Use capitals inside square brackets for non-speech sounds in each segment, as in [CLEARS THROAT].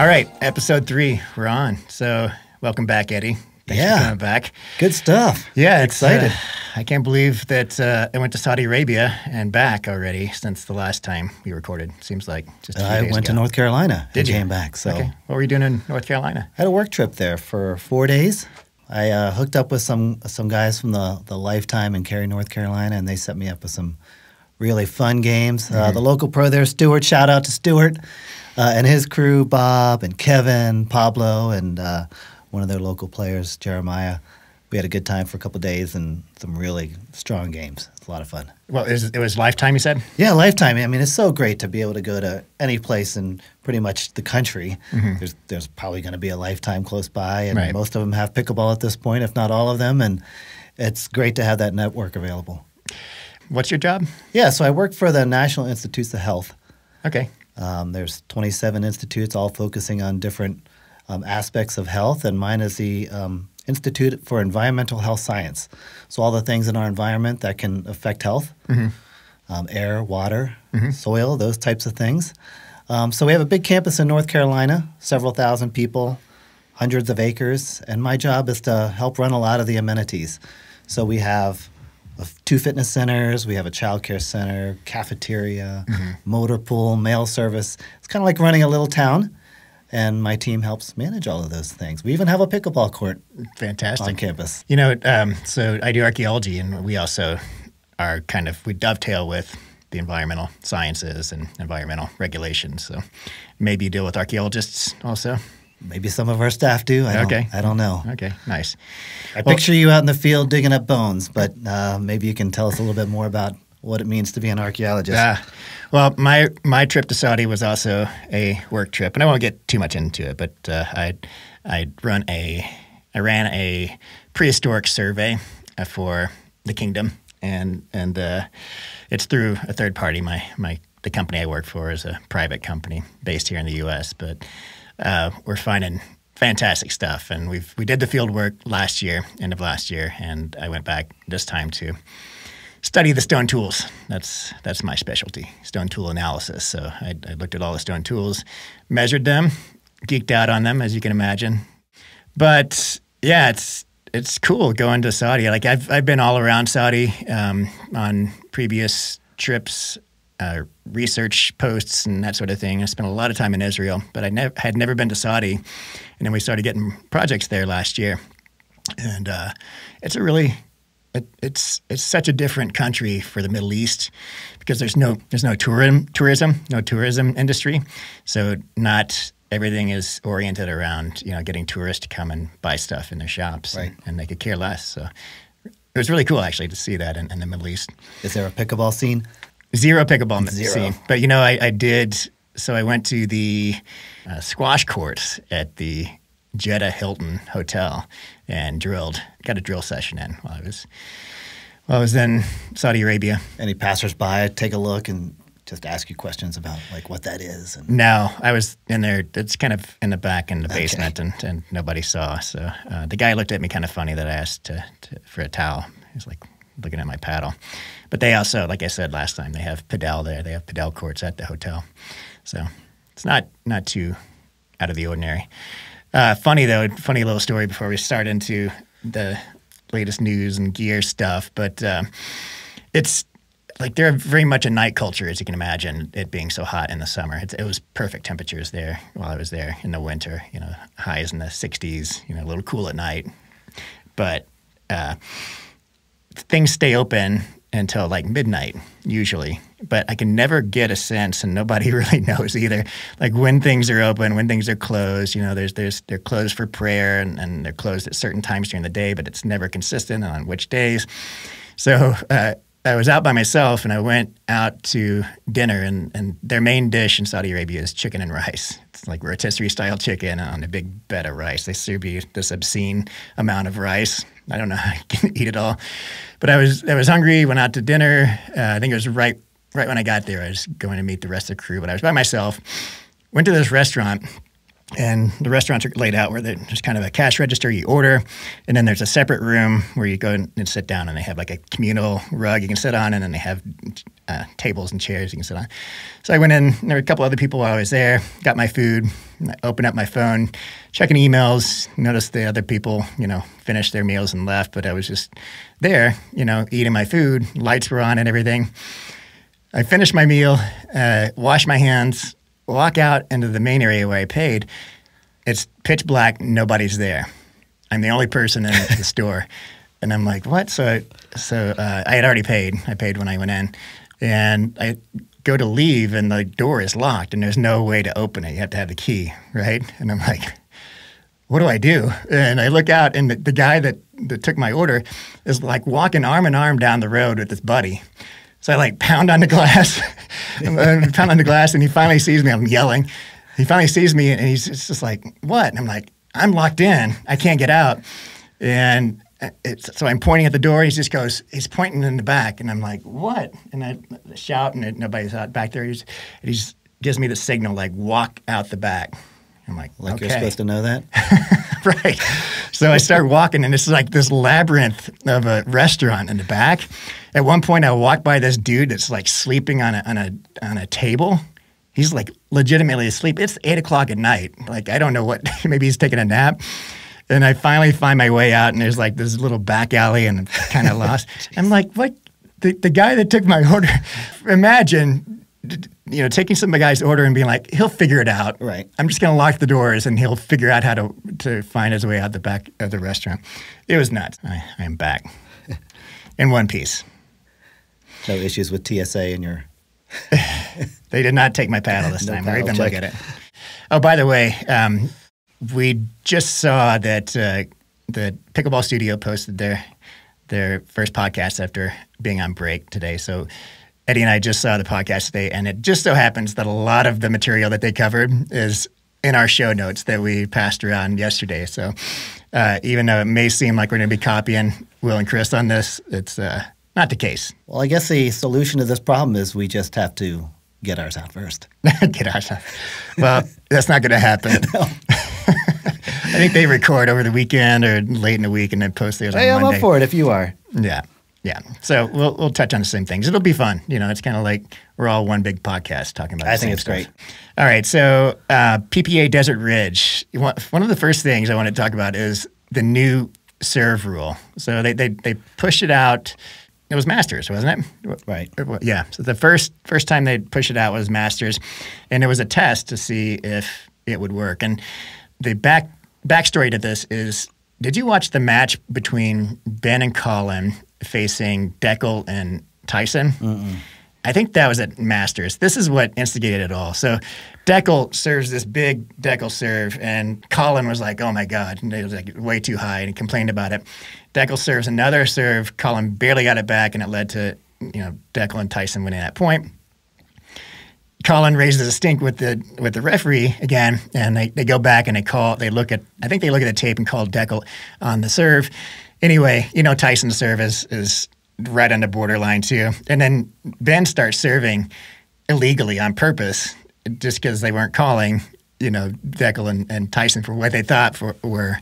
All right, episode three, we're on. So, welcome back, Eddie. Thanks Yeah. for coming back. Good stuff. Yeah, it's, Excited. uh, I can't believe that uh, I went to Saudi Arabia and back already since the last time we recorded. Seems like just I went to. North Carolina Did and you? came back. So Okay, what were you doing in North Carolina? I had a work trip there for four days. I uh, hooked up with some some guys from the the Lifetime in Cary, North Carolina, and they set me up with some really fun games. Mm-hmm. Uh, the local pro there, Stuart. Shout out to Stuart uh, and his crew, Bob and Kevin, Pablo, and uh, one of their local players, Jeremiah. We had a good time for a couple days and some really strong games. It's a lot of fun. Well, it was, it was Lifetime, you said? Yeah, lifetime. I mean, it's so great to be able to go to any place in pretty much the country. There's there's probably going to be a lifetime close by, and Right. most of them have pickleball at this point, if not all of them. And it's great to have that network available. What's your job? Yeah, so I work for the National Institutes of Health. Okay. Um, there's 27 institutes, all focusing on different um, aspects of health, and mine is the um, Institute for Environmental Health Science. So all the things in our environment that can affect health, um, air, water, soil, those types of things. Um, so we have a big campus in North Carolina, several thousand people, hundreds of acres, and my job is to help run a lot of the amenities. So we have two fitness centers, we have a child care center, cafeteria, motor pool, mail service. It's kind of like running a little town, and my team helps manage all of those things. We even have a pickleball court Fantastic. on campus. You know, um, so I do archaeology, and we also are kind of we dovetail with the environmental sciences and environmental regulations. So maybe you deal with archaeologists also. Maybe some of our staff do. I Okay. Don't, I don't know. Okay, nice. I Well- picture you out in the field digging up bones, but uh, maybe you can tell us a little bit more about what it means to be an archaeologist. Ah, well, my my trip to Saudi was also a work trip, and I won't get too much into it. But uh, I I run a I ran a prehistoric survey uh, for the kingdom, and and uh, it's through a third party. My my the company I work for is a private company based here in the U.S., but uh, we're finding fantastic stuff, and we've we did the field work last year, end of last year, and I went back this time to study the stone tools. That's that's my specialty, stone tool analysis. So I, I looked at all the stone tools, measured them, geeked out on them, as you can imagine. But yeah, it's it's cool going to Saudi. Like I've I've been all around Saudi um, on previous trips, uh, research posts, and that sort of thing. I spent a lot of time in Israel, but I had never been to Saudi, and then we started getting projects there last year, and uh, it's a really it, it's it's such a different country for the Middle East because there's no there's no tourism tourism no tourism industry, so not everything is oriented around you know getting tourists to come and buy stuff in their shops, Right. and, and they could care less. So it was really cool actually to see that in, in the Middle East. Is there a pickleball scene? Zero pickleball Zero. scene. But you know, I, I did. So I went to the uh, squash court at the Jeddah Hilton Hotel and drilled. Got a drill session in while I was while I was in Saudi Arabia. Any passersby take a look and just ask you questions about like what that is? And No, I was in there. It's kind of in the back in the basement, and, and nobody saw. So uh, the guy looked at me kind of funny that I asked to, to, for a towel. He was like looking at my paddle. But they also, like I said last time, they have padel there. They have padel courts at the hotel. So it's not not too out of the ordinary. Uh, funny though, funny little story before we start into the latest news and gear stuff. But uh, it's like they're very much a night culture, as you can imagine, it being so hot in the summer. It's, it was perfect temperatures there while I was there in the winter. You know, highs in the 60s. You know, a little cool at night, but uh, things stay open until like midnight usually. But I can never get a sense, and nobody [LAUGHS] really knows either, like when things are open, when things are closed. You know, there's there's they're closed for prayer, and, and they're closed at certain times during the day, but it's never consistent on which days. So uh, I was out by myself and I went out to dinner, and, and their main dish in Saudi Arabia is chicken and rice. It's like rotisserie style chicken on a big bed of rice. They serve you this obscene amount of rice. I don't know how I can [LAUGHS] eat it all, but I was I was hungry. Went out to dinner. Uh, I think it was right right when I got there. I was going to meet the rest of the crew, but I was by myself. Went to this restaurant and the restaurants are laid out where there's kind of a cash register you order and then there's a separate room where you go and sit down and they have like a communal rug you can sit on and then they have uh, tables and chairs you can sit on. So I went in. There were a couple other people while I was there. Got my food. I opened up my phone, checking emails. Noticed the other people, you know, finished their meals and left. But I was just there, you know, eating my food. Lights were on and everything. I finished my meal, uh, wash my hands, walk out into the main area where I paid. It's pitch black. Nobody's there. I'm the only person in the [LAUGHS] store. And I'm like, what? So, so uh, I had already paid. I paid when I went in, and I go to leave, and the door is locked, and there's no way to open it. You have to have the key, right? And I'm like, what do I do? And I look out, and the, the guy that, that took my order is like walking arm in arm down the road with his buddy. So I like pound on the glass, [LAUGHS] pound on the glass, and he finally sees me. I'm yelling. He finally sees me, and he's just like, "What?" And I'm like, "I'm locked in. I can't get out." And uh, so I'm pointing at the door. He just goes, he's pointing in the back, and I'm like, "What?" And I shout, and nobody's out back there. He's, gives me the signal, like, "Walk out the back." I'm like, like okay. you're supposed to know that, [LAUGHS] right? So I start walking, and it's like this labyrinth of a restaurant in the back. At one point, I walk by this dude that's like sleeping on a on a on a table. He's like legitimately asleep. It's eight o'clock at night. Like I don't know what. [LAUGHS] Maybe he's taking a nap. And I finally find my way out, and there's like this little back alley, and I'm kind of [LAUGHS] lost. I'm like, what? The, the guy that took my order. Imagine you know, taking some of my guy's order and being like, he'll figure it out. Right. I'm just going to lock the doors and he'll figure out how to to find his way out the back of the restaurant. It was nuts. I, I am back [LAUGHS] in one piece. No issues with TSA and your. [LAUGHS] they did not take my paddle this [LAUGHS] No time or even check. look at it. Oh, by the way, um, we just saw that uh, the Pickleball Studio posted their their first podcast after being on break today. So Eddie and I just saw the podcast today, and it just so happens that a lot of the material that they covered is in our show notes that we passed around yesterday. So uh, even though it may seem like we're going to be copying Will and Chris on this, it's uh, not the case. Well, I guess the solution to this problem is we just have to get ours out first. [LAUGHS] Get ours out. Well, [LAUGHS] that's not going to happen. [LAUGHS] I think they record over the weekend or late in the week and then post theirs Hey, on I'm Monday. up for it if you are. Yeah. Yeah. So we'll we'll touch on the same things. It'll be fun. You know, it's kind of like we're all one big podcast talking about. I think it's stuff. great. All right. So uh, PPA Desert Ridge. One of the first things I want to talk about is the new serve rule. So they they they pushed it out. It was Masters, wasn't it? Right. Yeah. So the first first time they pushed it out was Masters, and it was a test to see if it would work. And the back backstory to this is: Did you watch the match between Ben and Colin facing Dekel and Tyson? I think that was at Masters. This is what instigated it all. So Dekel serves this big Dekel serve, and Colin was like, "Oh my god!" And it was like way too high, and he complained about it. Dekel serves another serve. Colin barely got it back, and it led to you know Dekel and Tyson winning that point. Colin raises a stink with the with the referee again, and they, they go back and they call. They look at I think they look at the tape and call Deckel on the serve. Anyway, you know Tyson's serve is is right on the borderline too, and then Ben starts serving illegally on purpose just because they weren't calling you know Dekel and, and Tyson for what they thought for, were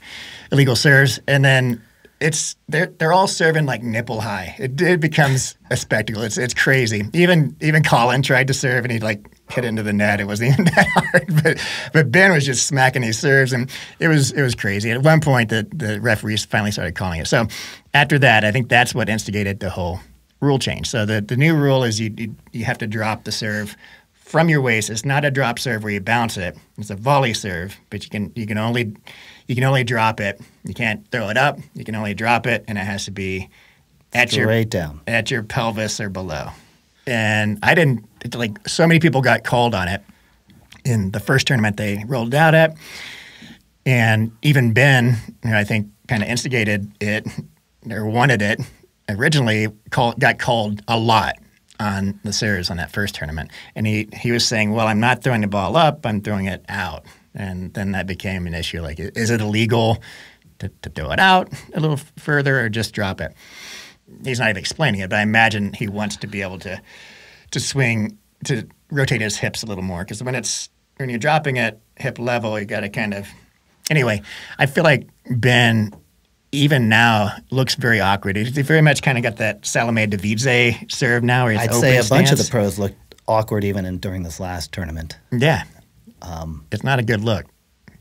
illegal serves, and then it's they're they're all serving like nipple high. It, it becomes a spectacle. It's it's crazy. Even even Colin tried to serve and he like hit into the net. It wasn't even that [LAUGHS] hard, but but Ben was just smacking these serves and it was it was crazy. At one point, the the referees finally started calling it. So after that, I think that's what instigated the whole rule change. So the the new rule is you you, you have to drop the serve from your waist. It's not a drop serve where you bounce it. It's a volley serve, but you can you can only you can only drop it. You can't throw it up. You can only drop it, and it has to be at your down. at your pelvis or below. And I didn't like so many people got called on it in the first tournament they rolled out at, and even Ben, you know, I think, kind of instigated it or wanted it. Originally, call, got called a lot on the series on that first tournament, and he he was saying, "Well, I'm not throwing the ball up; I'm throwing it out." And then that became an issue. Like, is it illegal to, to throw it out a little further or just drop it? He's not even explaining it, but I imagine he wants to be able to to swing to rotate his hips a little more because when it's when you're dropping at hip level, you got to kind of. Anyway, I feel like Ben even now looks very awkward. He's very much kind of got that Salome Devidze serve now. Where he's I'd say a bunch of the pros looked awkward even in, during this last tournament. Yeah, Um, it's not a good look.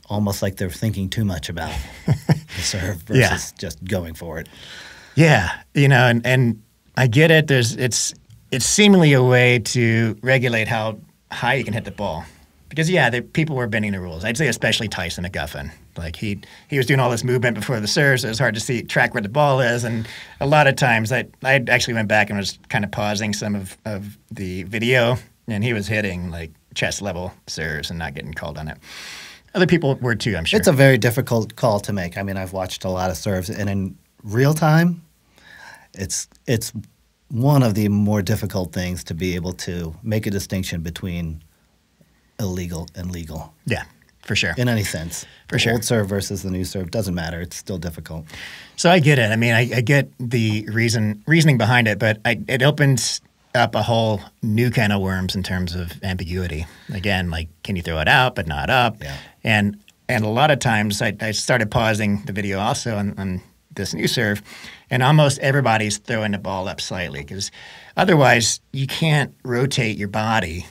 almost like they're thinking too much about [LAUGHS] the serve versus Yeah. just going for it. Yeah, you know, and, and I get it. There's it's it's seemingly a way to regulate how high you can hit the ball, because yeah, the, people were bending the rules. I'd say especially Tyson McGuffin. Like he he was doing all this movement before the serve, so it was hard to see track where the ball is. And a lot of times, I I actually went back and was kind of pausing some of of the video, and he was hitting like chest level serves and not getting called on it. Other people were too, I'm sure. It's a very difficult call to make. I mean, I've watched a lot of serves, and in real time, it's it's one of the more difficult things to be able to make a distinction between illegal and legal yeah, for sure. in any sense. For the sure. old serve versus the new serve doesn't matter. It's still difficult. So I get it. I mean, I, I get the reason reasoning behind it, but I, it opens up a whole new kind of worms in terms of ambiguity. Again, like can you throw it out but not up? Yeah. And and a lot of times I, I started pausing the video also on, on this new serve, and almost everybody's throwing the ball up slightly because otherwise you can't rotate your body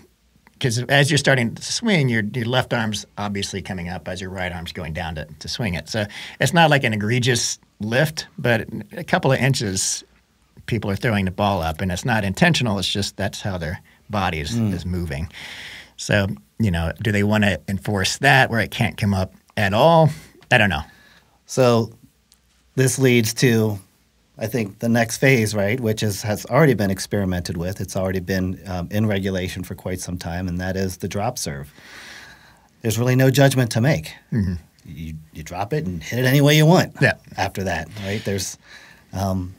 because as you're starting to swing, your, your left arm's obviously coming up as your right arm's going down to, to swing it. So it's not like an egregious lift, but a couple of inches, people are throwing the ball up, and it's not intentional. It's just that's how their body is, mm. is moving. So, you know, do they want to enforce that where it can't come up at all? I don't know. So this leads to, I think, the next phase, right, which is, has already been experimented with. It's already been um, in regulation for quite some time, and that is the drop serve. There's really no judgment to make. You, you drop it and hit it any way you want. Mm-hmm. Yeah. After that, right? There's um,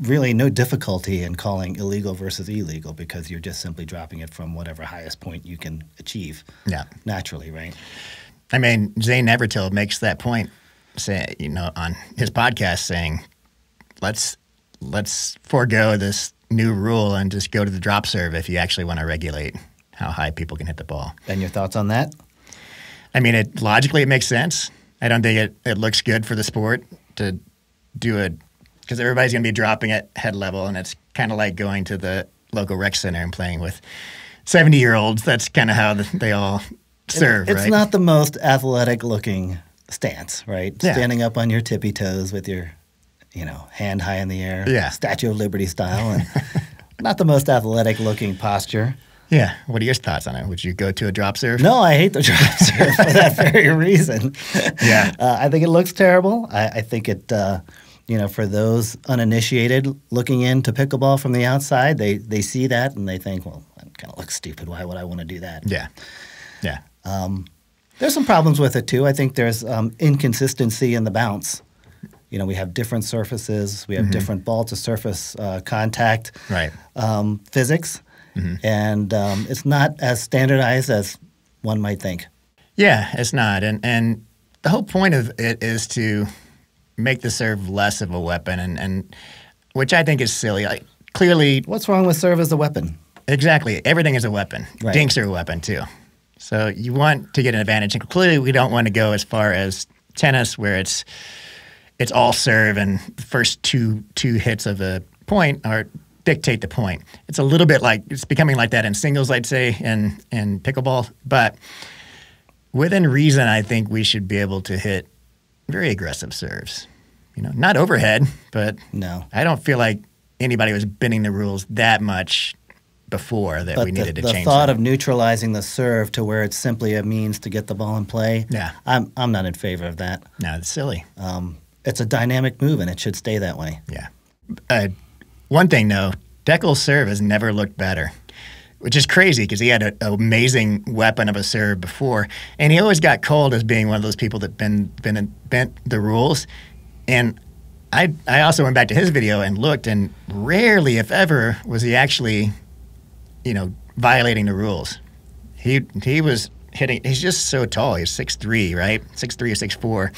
really no difficulty in calling illegal versus illegal because you're just simply dropping it from whatever highest point you can achieve Yeah. naturally, right? I mean, Zane Navratil makes that point, say, you know, on his podcast, saying, "Let's let's forego this new rule and just go to the drop serve if you actually want to regulate how high people can hit the ball." And your thoughts on that? I mean, it logically it makes sense. I don't think it, it looks good for the sport to do it because everybody's going to be dropping at head level, and it's kind of like going to the local rec center and playing with seventy year olds. That's kind of how they all serve, It's right? not the most athletic looking stance, right? Yeah. Standing up on your tippy toes with your, you know, hand high in the air, Yeah. Statue of Liberty style, and [LAUGHS] not the most athletic looking posture. yeah. What are your thoughts on it? Would you go to a drop serve? No, I hate the drop [LAUGHS] serve for that very reason. Yeah. [LAUGHS] uh, I think it looks terrible. I, I think it, uh, you know, for those uninitiated looking into pickleball from the outside, they they see that and they think, well, that kind of looks stupid. Why would I want to do that? Yeah. Yeah. There's some problems with it too. I think there's um, inconsistency in the bounce. You know, we have different surfaces, we have different ball to surface uh, contact Right. um, physics, and um, it's not as standardized as one might think. Yeah, it's not. And and the whole point of it is to make the serve less of a weapon and, and which I think is silly. Like clearly What's wrong with serve as a weapon? exactly everything is a weapon. Right. Dinks are a weapon too. So you want to get an advantage. And clearly we don't want to go as far as tennis where it's it's all serve and the first two two hits of a point are dictate the point. It's a little bit like it's becoming like that in singles, I'd say, and in pickleball. But within reason, I think we should be able to hit very aggressive serves. You know, not overhead, but No. I don't feel like anybody was bending the rules that much before that But we the, needed to the change. thought them. of neutralizing the serve to where it's simply a means to get the ball in play, Yeah. I'm, I'm not in favor of that. no, it's silly. Um, it's a dynamic move and it should stay that way. Yeah. Uh, one thing though, Dekel's serve has never looked better, which is crazy because he had an amazing weapon of a serve before, and he always got called as being one of those people that been been bent the rules. And I I also went back to his video and looked, and rarely, if ever, was he actually, you know, violating the rules. He he was hitting. He's just so tall. He's six three, right? Six three or six four.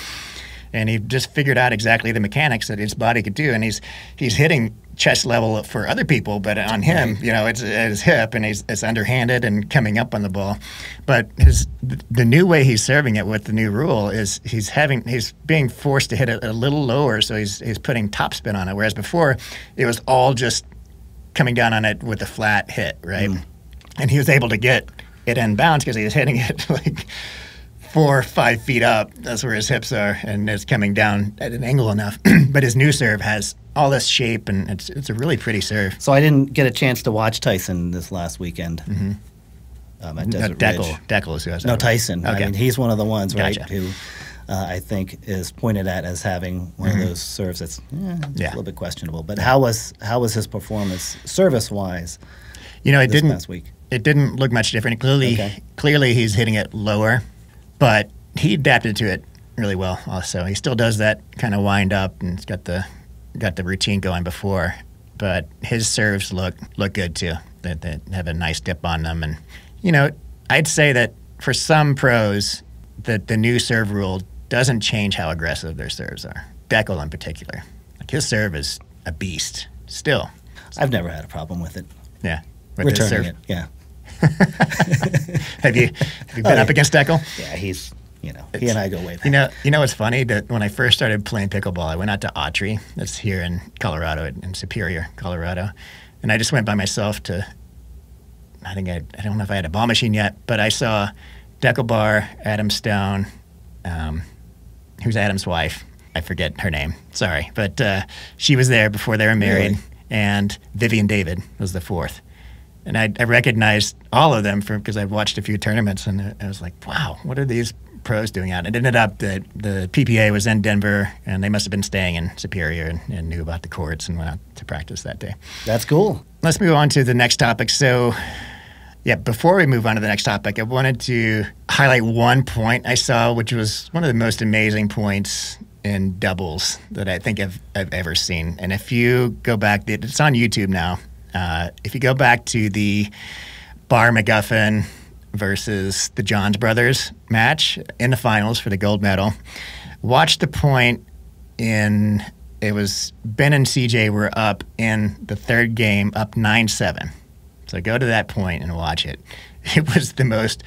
And he just figured out exactly the mechanics that his body could do, and he's he's hitting chest level for other people, but on him, you know, it's at his hip and he's it's underhanded and coming up on the ball. But his the new way he's serving it with the new rule is he's having he's being forced to hit it a little lower, so he's he's putting topspin on it. Whereas before, it was all just coming down on it with a flat hit, right? Mm. And he was able to get it in bounds because he was hitting it [LAUGHS] like four or five feet up. That's where his hips are, and it's coming down at an angle enough. [CLEARS THROAT] but his new serve has all this shape, and it's it's a really pretty serve. So I didn't get a chance to watch Tyson this last weekend. Mm-hmm. Um, at Desert no, Dekel, Dekel is who has No, Tyson. Okay. I mean, he's one of the ones, gotcha. right, who uh, I think is pointed at as having one mm-hmm. of those serves that's eh, yeah. a little bit questionable. But how was how was his performance service wise? You know, it didn't. It didn't look much different. Clearly, okay. clearly he's hitting it lower, but he adapted to it really well. Also, he still does that kind of wind up and he's got the got the routine going before, but his serves look look good too. That they, they have a nice dip on them, and you know, I'd say that for some pros, that the new serve rule doesn't change how aggressive their serves are. Dekel in particular, like his serve is a beast still. I've never had a problem with it. Yeah, with returning it. Yeah. [LAUGHS] have you have you been oh, up against Dekel? Yeah, he's you know, it's, he and I go way back. You know, you know what's funny that when I first started playing pickleball, I went out to Autry, that's here in Colorado, in Superior, Colorado, and I just went by myself to. I think I, I don't know if I had a ball machine yet, but I saw Dekel Bar, Adam Stone, um, who's Adam's wife. I forget her name. Sorry, but uh, she was there before they were married, really? and Vivienne David was the fourth and I, I, recognized all of them because I've watched a few tournaments, and I was like, "Wow, what are these pros doing out. It ended up that the PPA was in Denver, and they must have been staying in Superior and, and, knew about the courts and went out to practice that day. That's cool. Let's move on to the next topic. So, yeah, before we move on to the next topic, I wanted to highlight one point I saw, which was one of the most amazing points in doubles that I think I've, I've ever seen. And if you go back, it's on YouTube now. Uh, if you go back to the Bar McGuffin versus the Johns brothers match in the finals for the gold medal. Watch the point in it was Ben and CJ were up in the third game, up nine seven. So go to that point and watch it. [LAUGHS] It was the most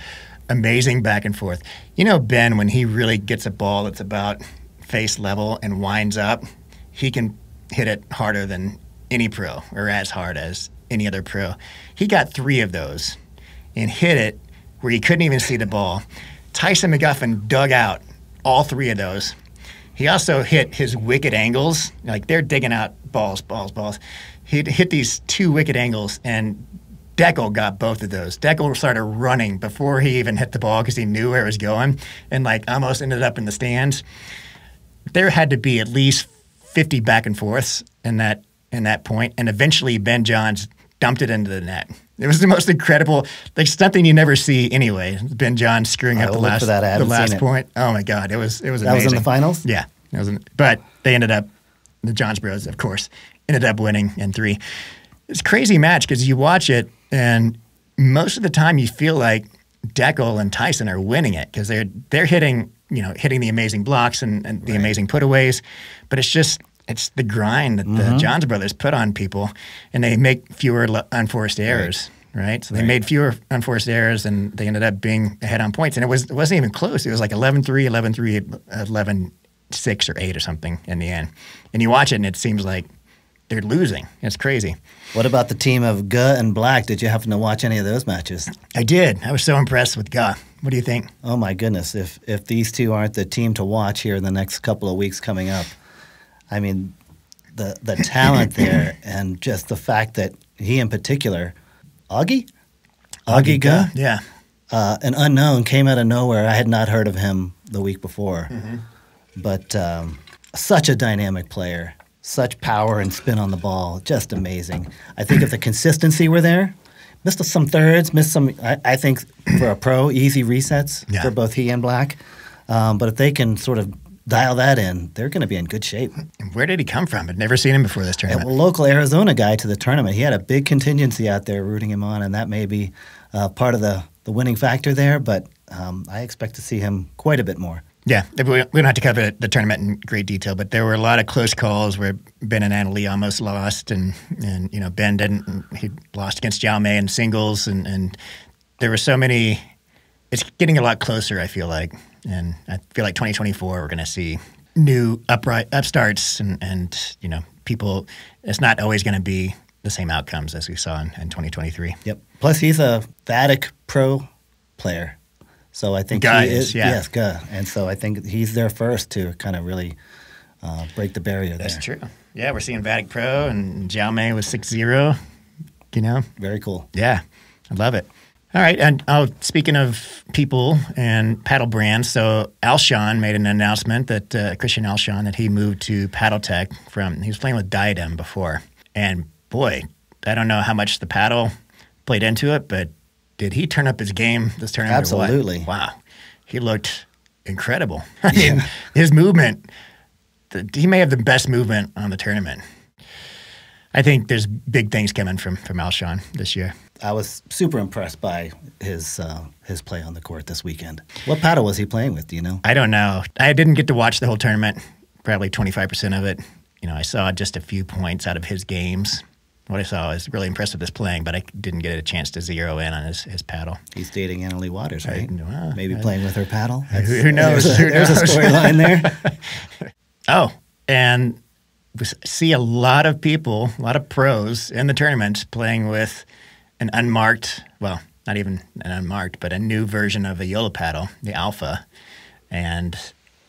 amazing back and forth. You know, Ben, when he really gets a ball that's about face level and winds up, he can hit it harder than any pro or as hard as any other pro. He got three of those and hit it where he couldn't even see the ball. Tyson McGuffin dug out all three of those. He also hit his wicked angles. Like they're digging out balls, balls, balls. He hit these two wicked angles, and Dekel got both of those. Dekel started running before he even hit the ball because he knew where it was going, and like almost ended up in the stands. There had to be at least 50 back and forths in that in that point, and eventually Ben Johns dumped it into the net. It was the most incredible, like something you never see anyway. Ben John screwing up the last, the last point. Oh my God, it was it was that amazing. was in the finals. Yeah, it was. In, but they ended up, the Johns Bros, of course, ended up winning in three. It's a crazy match because you watch it and most of the time you feel like Dekel and Tyson are winning it because they're they're hitting you know hitting the amazing blocks and, and the right. amazing putaways, but it's just it's the grind that the mm-hmm. Johns brothers put on people, and they make fewer unforced errors. Right. right? So they right. made fewer unforced errors, and they ended up being ahead on points. And it was it wasn't even close. It was like 11-3, 11-3, 11-6 or eight or something in the end. And you watch it, and it seems like they're losing. It's crazy. What about the team of Ge and Black? Did you happen to watch any of those matches? I did. I was so impressed with Ge. What do you think? Oh my goodness! If if these two aren't the team to watch here in the next couple of weeks coming up, I mean, the the talent [LAUGHS] there, and just the fact that he in particular, Augie, Augie, Ge, yeah, uh, an unknown came out of nowhere. I had not heard of him the week before, mm-hmm. but um, such a dynamic player, such power and spin on the ball, just amazing. I think if the consistency were there, missed some thirds, missed some. I, I think for a pro, easy resets yeah. for both he and Black. Um, but if they can sort of dial that in, they're going to be in good shape. Where did he come from? I'd never seen him before this tournament. A local Arizona guy to the tournament. He had a big contingency out there rooting him on, and that may be uh, part of the, the winning factor there. But um, I expect to see him quite a bit more. Yeah, we don't have to cover the tournament in great detail, but there were a lot of close calls where Ben and Anna Leigh almost lost, and and you know Ben didn't. He lost against Jiao Mei in singles, and and there were so many. It's getting a lot closer. I feel like, and I feel like 2024 we're going to see new upright upstarts, and and you know people. It's not always going to be the same outcomes as we saw in, in 2023. Yep. Plus, he's a Vatic Pro player. So I think Guy he is, is, yeah. yes, Guy. And so I think he's there first to kind of really uh, break the barrier That's there. true. Yeah, we're seeing Vatic Pro and Mei with 6-0. You know, Very cool. Yeah, I love it. All right, and oh, speaking of people and paddle brands, so Alshon made an announcement that uh, Christian Alshon that he moved to PaddleTek from he was playing with Diadem before, and boy, I don't know how much the paddle played into it, but did he turn up his game this tournament? Absolutely. Wow, he looked incredible. [LAUGHS] I mean, his movement, the, he may have the best movement on the tournament. I think there's big things coming from from Alshon this year. I was super impressed by his uh, his play on the court this weekend. What paddle was he playing with? Do you know? I don't know. I didn't get to watch the whole tournament. Probably 25% of it. You know, I saw just a few points out of his games. What I saw I was really impressed with his playing, but I didn't get a chance to zero in on his, his paddle. He's dating Anna Leigh Waters, right? well, Maybe I- playing with her paddle. Who- who knows? There's Who there's a storyline there. [LAUGHS] Oh, and we see a lot of people, a lot of pros in the tournament playing with an unmarked, well, not even an unmarked, but a new version of a Joola paddle, the Alpha. And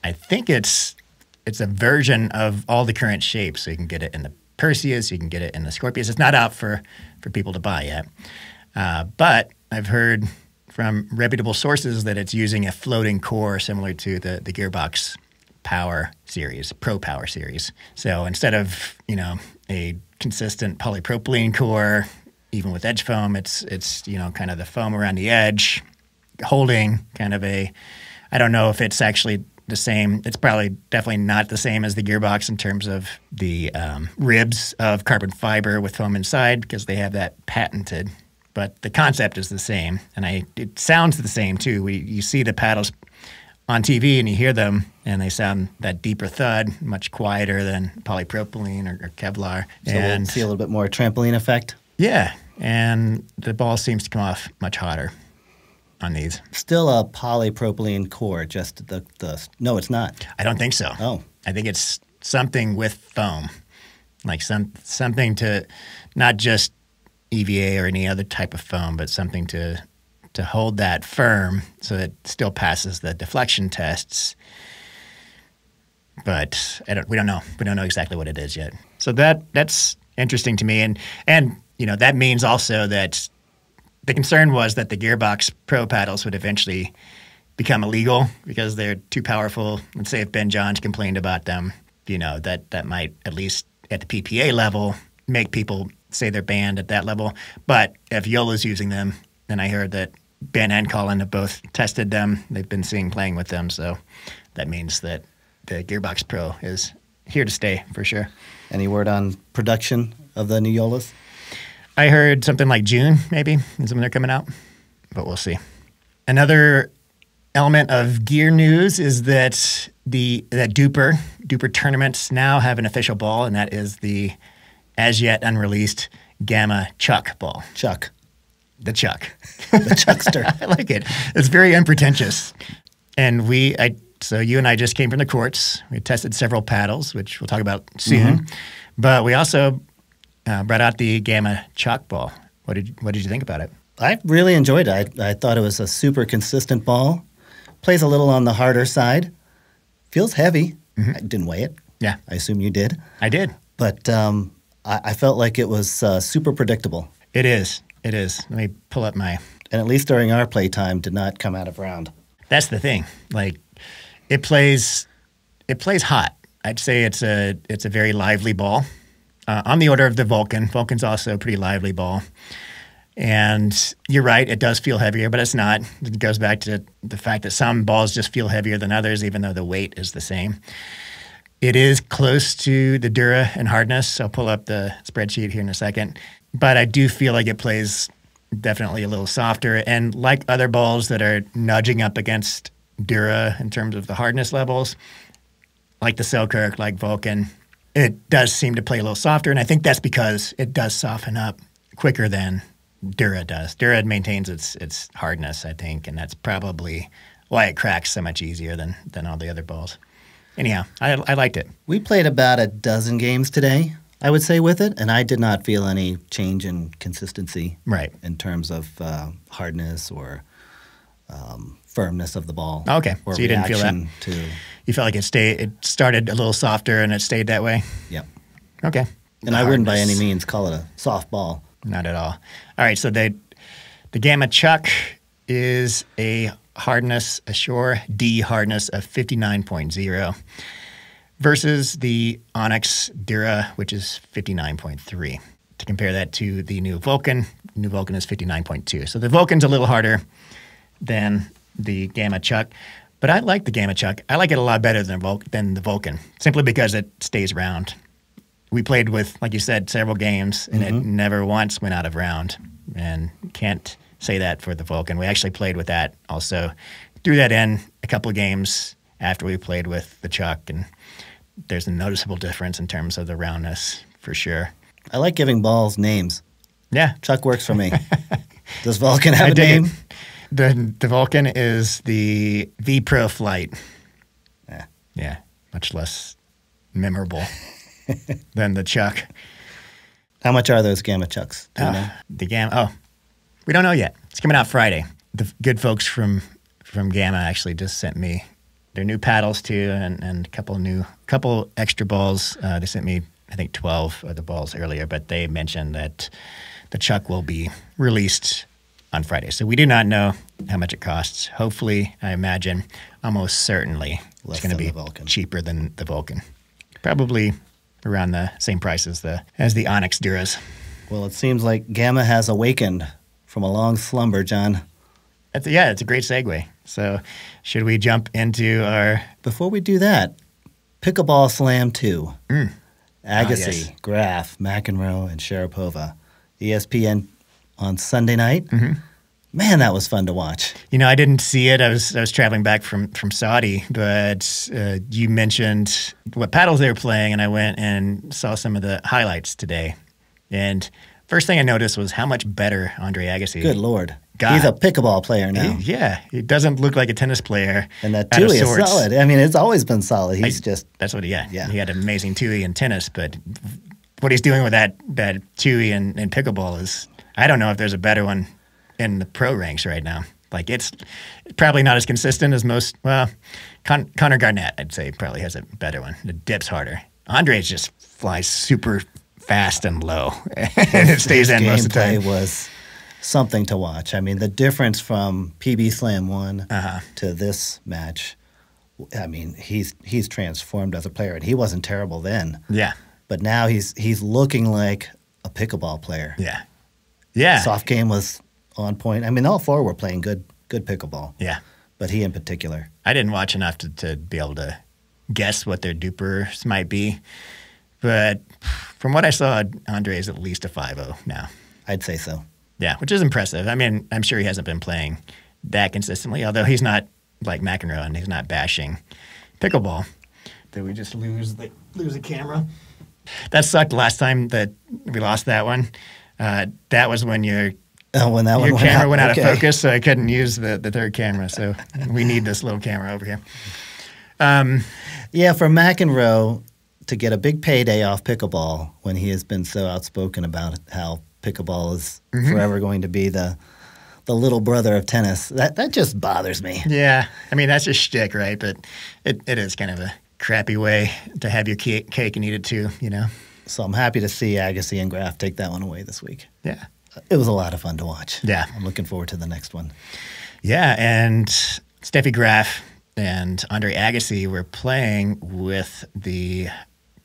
I think it's it's a version of all the current shapes. So you can get it in the Perseus, you can get it in the Scorpius. It's not out for, for people to buy yet. Uh, but I've heard from reputable sources that it's using a floating core similar to the, the Gearbox Power series, Pro Power series. So instead of you know a consistent polypropylene core, even with edge foam, it's it's you know kind of the foam around the edge, holding kind of a. I don't know if it's actually the same. It's probably definitely not the same as the gearbox in terms of the um, ribs of carbon fiber with foam inside because they have that patented. But the concept is the same, and I it sounds the same too. We you see the paddles on TV and you hear them, and they sound that deeper thud, much quieter than polypropylene or, or Kevlar. So and we'll see a little bit more trampoline effect. Yeah, and the ball seems to come off much hotter on these. Still a polypropylene core, just the, the no, it's not. I don't think so. Oh. I think it's something with foam, like some something to not just EVA or any other type of foam, but something to to hold that firm so that it still passes the deflection tests. But I don't, we don't know. We don't know exactly what it is yet. So that that's interesting to me, and and you know that means also that the concern was that the Gearbox Pro paddles would eventually become illegal because they're too powerful. Let's say if Ben Johns complained about them, you know, that that might at least at the PPA level make people say they're banned at that level. But if Joola's using them, then I heard that Ben and Colin have both tested them. They've been seeing playing with them, so that means that the Gearbox Pro is here to stay for sure. Any word on production of the new Joolas? I heard something like June, maybe, is when they're coming out, but we'll see. Another element of gear news is that the that DUPR DUPR tournaments now have an official ball, and that is the as yet unreleased Gamma Chuck ball. Chuck, The Chuck. [LAUGHS] the Chuckster. [LAUGHS] I like it. It's very unpretentious. And we, I, so you and I just came from the courts. We tested several paddles, which we'll talk about soon. Mm-hmm. But we also uh, brought out the Gamma Chuck ball. What did What did you think about it? I really enjoyed it. I, I thought it was a super consistent ball. Plays a little on the harder side. Feels heavy. I didn't weigh it. Yeah, I assume you did. I did. But um, I, I felt like it was uh, super predictable. It is. It is. Let me pull up my. And at least during our playtime, did not come out of round. That's the thing. Like, it plays. It plays hot. I'd say it's a it's a very lively ball, uh, on the order of the Vulcan. Vulcan's also a pretty lively ball. And you're right, it does feel heavier, but it's not. It goes back to the fact that some balls just feel heavier than others, even though the weight is the same. It is close to the Dura and hardness. I'll pull up the spreadsheet here in a second. But I do feel like it plays definitely a little softer. And like other balls that are nudging up against Dura in terms of the hardness levels, like the Selkirk, like Vulcan. It does seem to play a little softer, and I think that's because it does soften up quicker than Dura does. Dura maintains its its hardness, I think, and that's probably why it cracks so much easier than than all the other balls. Anyhow, I, I liked it. We played about a dozen games today, I would say, with it, and I did not feel any change in consistency Right. in terms of uh, hardness or um, firmness of the ball. Okay, or so you didn't feel that? To You felt like it stayed. It started a little softer, and it stayed that way. yep. Okay. And The I wouldn't by any means call it a soft ball. Not at all. All right, so they, the Gamma Chuck is a hardness, a Shore D hardness of 59.0 versus the Onyx Dura, which is 59.3. To compare that to the new Vulcan, new Vulcan is 59.2. So the Vulcan's a little harder than the Gamma Chuck, but I like the Gamma Chuck. I like it a lot better than, Vul- than the Vulcan, simply because it stays round we played with, like you said, several games, and it mm-hmm. never once went out of round. And can't say that for the Vulcan. We actually played with that also. Threw that in a couple of games after we played with the Chuck, and there's a noticeable difference in terms of the roundness for sure. I like giving balls names. Yeah, Chuck works for me. [LAUGHS] Does Vulcan have I a name? it. The the Vulcan is the V Pro Flight. Yeah. Yeah, much less memorable [LAUGHS] than the Chuck. How much are those Gamma Chucks? Uh, the Gamma. Oh, we don't know yet. It's coming out Friday. The good folks from from Gamma actually just sent me their new paddles too, and, and a couple new, couple extra balls. Uh, they sent me, I think, twelve of the balls earlier, but they mentioned that the Chuck will be released on Friday. So we do not know how much it costs. Hopefully, I imagine, almost certainly, Less it's going to be cheaper than the Vulcan. Probably around the same price as the as the Onyx Duras. Well, it seems like Gamma has awakened from a long slumber, John. That's yeah, it's a great segue. So, should we jump into our? Before we do that, Pickleball Slam 2. Agassi, Ah, yes. Graf, McEnroe, and Sharapova. ESPN on Sunday night. Mm-hmm. Man, that was fun to watch. You know, I didn't see it. I was I was traveling back from from Saudi, but uh, you mentioned what paddles they were playing, and I went and saw some of the highlights today. And first thing I noticed was how much better Andre Agassi. Good lord. God. He's a pickleball player now. He- yeah, he doesn't look like a tennis player. And that Tui is solid. I mean, it's always been solid. He's just That's what he yeah. Yeah. He had amazing Tui in tennis, but what he's doing with that that Tui and, and pickleball is I don't know if there's a better one in the pro ranks right now. Like it's probably not as consistent as most. Well, Con- Connor Garnett, I'd say, probably has a better one. It dips harder. Andre's just flies super fast and low, [LAUGHS] and it stays in most of the time. was something to watch. I mean, the difference from PB Slam one Uh-huh. to this match. I mean, he's he's transformed as a player, and he wasn't terrible then. Yeah, But now he's he's looking like a pickleball player. yeah, yeah, Soft game was on point. I mean, all four were playing good good pickleball, yeah. but he in particular. I didn't watch enough to, to be able to guess what their DUPRs might be. But from what I saw, Andre is at least a 5 now. I'd say so. Yeah, which is impressive. I mean, I'm sure he hasn't been playing that consistently, although he's not like McEnroe and he's not bashing pickleball. Did we just lose the lose the camera? That sucked last time that we lost that one. Uh, that was when your Oh, when that one your went camera out, went out okay. of focus, so I couldn't use the, the third camera. So we need this little camera over here. Um, Yeah, for McEnroe to get a big payday off pickleball when he has been so outspoken about how pickleball is Mm-hmm. forever going to be the the little brother of tennis, that that just bothers me. Yeah, I mean that's just shtick, right? But it, it is kind of a crappy way to have your cake and eat it too, you know? So I'm happy to see Agassi and Graf take that one away this week. Yeah, It was a lot of fun to watch. Yeah. I'm looking forward to the next one. yeah. And Steffi Graf and Andre Agassi were playing with the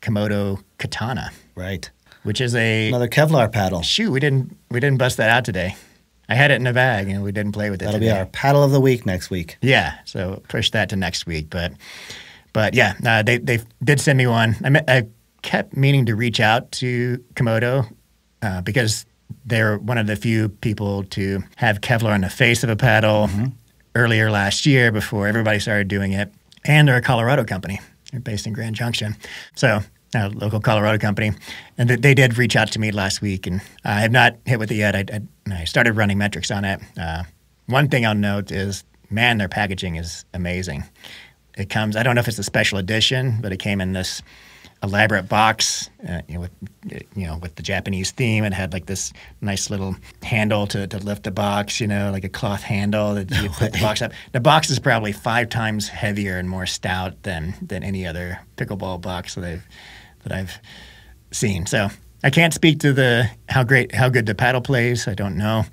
Komodo Katana, Right. which is a Another Kevlar paddle. shoot. We didn't we didn't bust that out today. I had it in a bag and we didn't play with it. That'll today. be our paddle of the week next week. Yeah, so push that to next week. But but yeah, uh, they they did send me one. I, I kept meaning to reach out to Komodo uh, because they're one of the few people to have Kevlar on the face of a paddle earlier last year before everybody started doing it. And they're a Colorado company. They're based in Grand Junction. So a local Colorado company, and they did reach out to me last week, and I have not hit with it yet. I, I, I started running metrics on it. Uh, one thing I'll note is, man, their packaging is amazing. It comes. I don't know if it's a special edition, but it came in this elaborate box, uh, you know, with you know with the Japanese theme. It had like this nice little handle to, to lift the box, you know, like a cloth handle that you put the [LAUGHS] box up. The box is probably five times heavier and more stout than than any other pickleball box that I've that I've seen. So I can't speak to the how great how good the paddle plays. I don't know.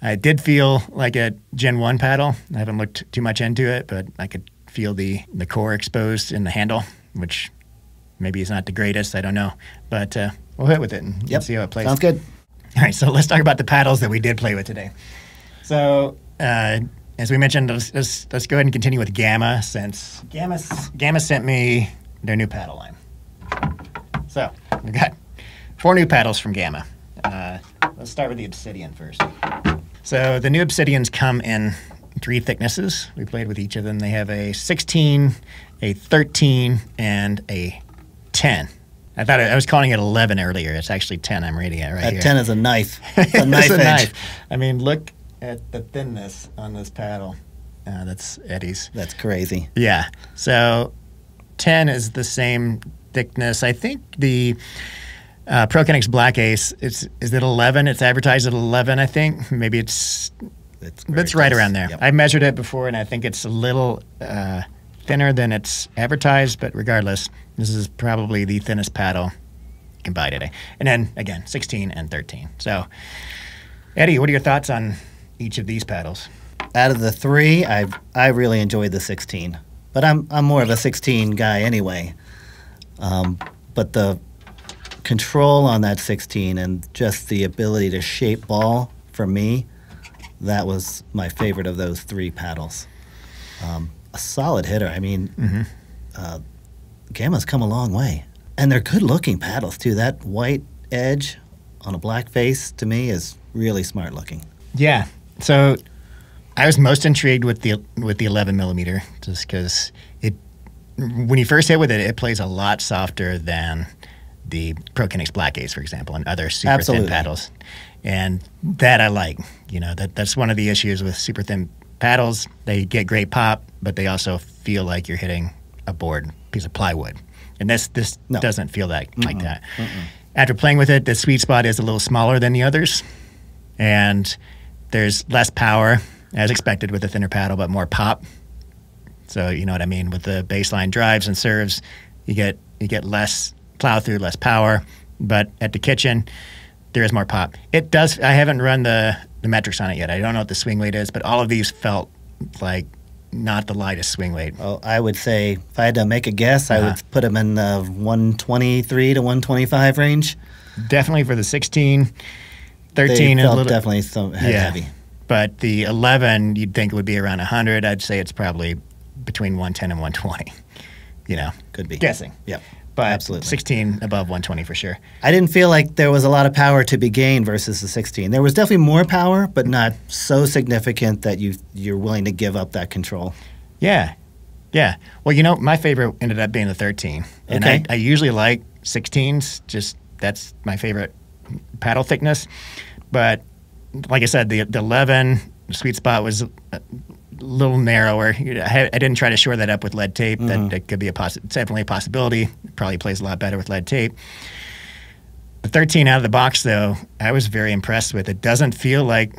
I did feel like a Gen One paddle. I haven't looked too much into it, but I could feel the the core exposed in the handle, which maybe he's not the greatest. I don't know, but uh, we'll hit with it and yep. see how it plays. Sounds good. All right, so let's talk about the paddles that we did play with today. So, uh, as we mentioned, let's, let's, let's, go ahead and continue with Gamma since Gamma, Gamma sent me their new paddle line. So, we've got four new paddles from Gamma. Uh, let's start with the Obsidian first. So, the new Obsidians come in three thicknesses. We played with each of them. They have a 16, a 13, and a 10. I thought I was calling it 11 earlier. It's actually 10. I'm reading it right that here. 10 is a knife. [LAUGHS] It's a knife it's a edge. Knife. I mean, look at the thinness on this paddle. Uh, that's Eddie's. That's crazy. Yeah. So 10 is the same thickness. I think the uh, ProKennex Black Ace, it's, is it 11? It's advertised at 11, I think. Maybe it's, it's, it's right around there. Yep. I measured it before, and I think it's a little uh, thinner than it's advertised, but regardless, this is probably the thinnest paddle you can buy today. And then again, 16 and 13. So, Eddie, what are your thoughts on each of these paddles? Out of the three, I I really enjoyed the 16, but I'm I'm more of a 16 guy anyway. Um, but the control on that 16 and just the ability to shape ball for me, that was my favorite of those three paddles. Um, a solid hitter. I mean, mm-hmm. uh, Gamma's come a long way. And they're good looking paddles, too. That white edge on a black face to me is really smart looking. Yeah. So I was most intrigued with the with the 11 millimeter just because it when you first hit with it, it plays a lot softer than the ProKennex Black Ace, for example, and other super Absolutely. thin paddles. And that I like. You know, that that's one of the issues with super thin paddles. They get great pop, but they also feel like you're hitting a board piece of plywood. And this this no. doesn't feel that Mm-mm. like that. Mm-mm. After playing with it, the sweet spot is a little smaller than the others, and there's less power as expected with a thinner paddle, but more pop. So you know what I mean with the baseline drives and serves, you get you get less plow through, less power. But at the kitchen, there is more pop. It does. I haven't run the the metrics on it yet. I don't know what the swing weight is, but all of these felt like not the lightest swing weight. Well, I would say if I had to make a guess, uh-huh. I would put them in the 123 to 125 range. Definitely for the 16, 13 they felt little, definitely so yeah. heavy. But the 11, you'd think it would be around 100. I'd say it's probably between 110 and 120. You know, could be guessing. Yep but Absolutely. 16 above 120 for sure. I didn't feel like there was a lot of power to be gained versus the 16. There was definitely more power, but not so significant that you you're willing to give up that control. Yeah, yeah. Well, you know, my favorite ended up being the 13, and okay. I, I usually like 16s. Just that's my favorite paddle thickness. But like I said, the the 11 sweet spot was uh, little narrower. I, I, didn't try to shore that up with lead tape. Mm-hmm. That, that, could be a possi- definitely a possibility. Probably plays a lot better with lead tape. The 13 out of the box, though, I was very impressed with. It doesn't feel like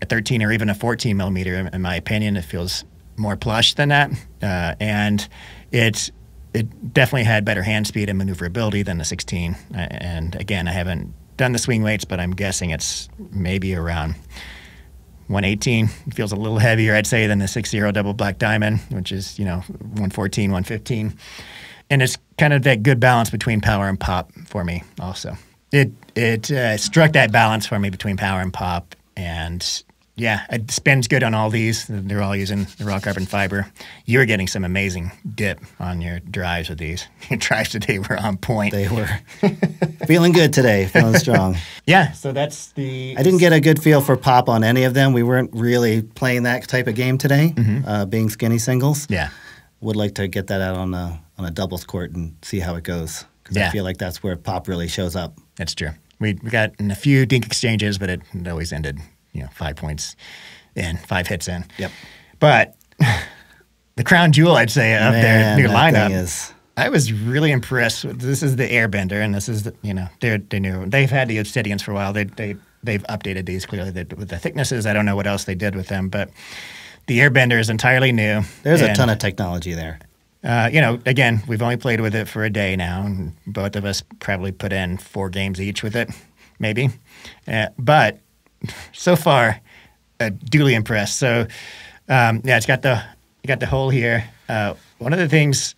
a 13 or even a 14 millimeter, in my opinion. It feels more plush than that, uh, and it it definitely had better hand speed and maneuverability than the 16. And again, I haven't done the swing weights, but I'm guessing it's maybe around 118 feels a little heavier, I'd say, than the 6-0 double black diamond, which is, you know, 114, 115. And it's kind of that good balance between power and pop for me also. It, it uh, struck that balance for me between power and pop. And yeah, it spins good on all these. They're all using the raw carbon fiber. You're getting some amazing dip on your drives with these. [LAUGHS] Your drives today were on point. They were feeling good today, feeling [LAUGHS] strong. Yeah, so that's the. I didn't get a good feel for pop on any of them. We weren't really playing that type of game today, uh, being skinny singles. Mm-hmm. Yeah, Would like to get that out on a on a doubles court and see how it goes because Yeah. I feel like that's where pop really shows up. that's true. We, we got in a few dink exchanges, but it, it always ended, you know, five points in, five hits in. Yep. But [LAUGHS] the crown jewel, I'd say, of their Man, new that lineup is I was really impressed. With, this is the Airbender, and this is the, you know they're they new. They've had the Obsidians for a while. They they they've updated these clearly they, with the thicknesses. I don't know what else they did with them, but the Airbender is entirely new. there's a ton of technology there. uh, you know. Again, we've only played with it for a day now, and both of us probably put in four games each with it, maybe. Uh, but so far, uh, duly impressed. So um, yeah, it's got the got the hole here. Uh, one of the things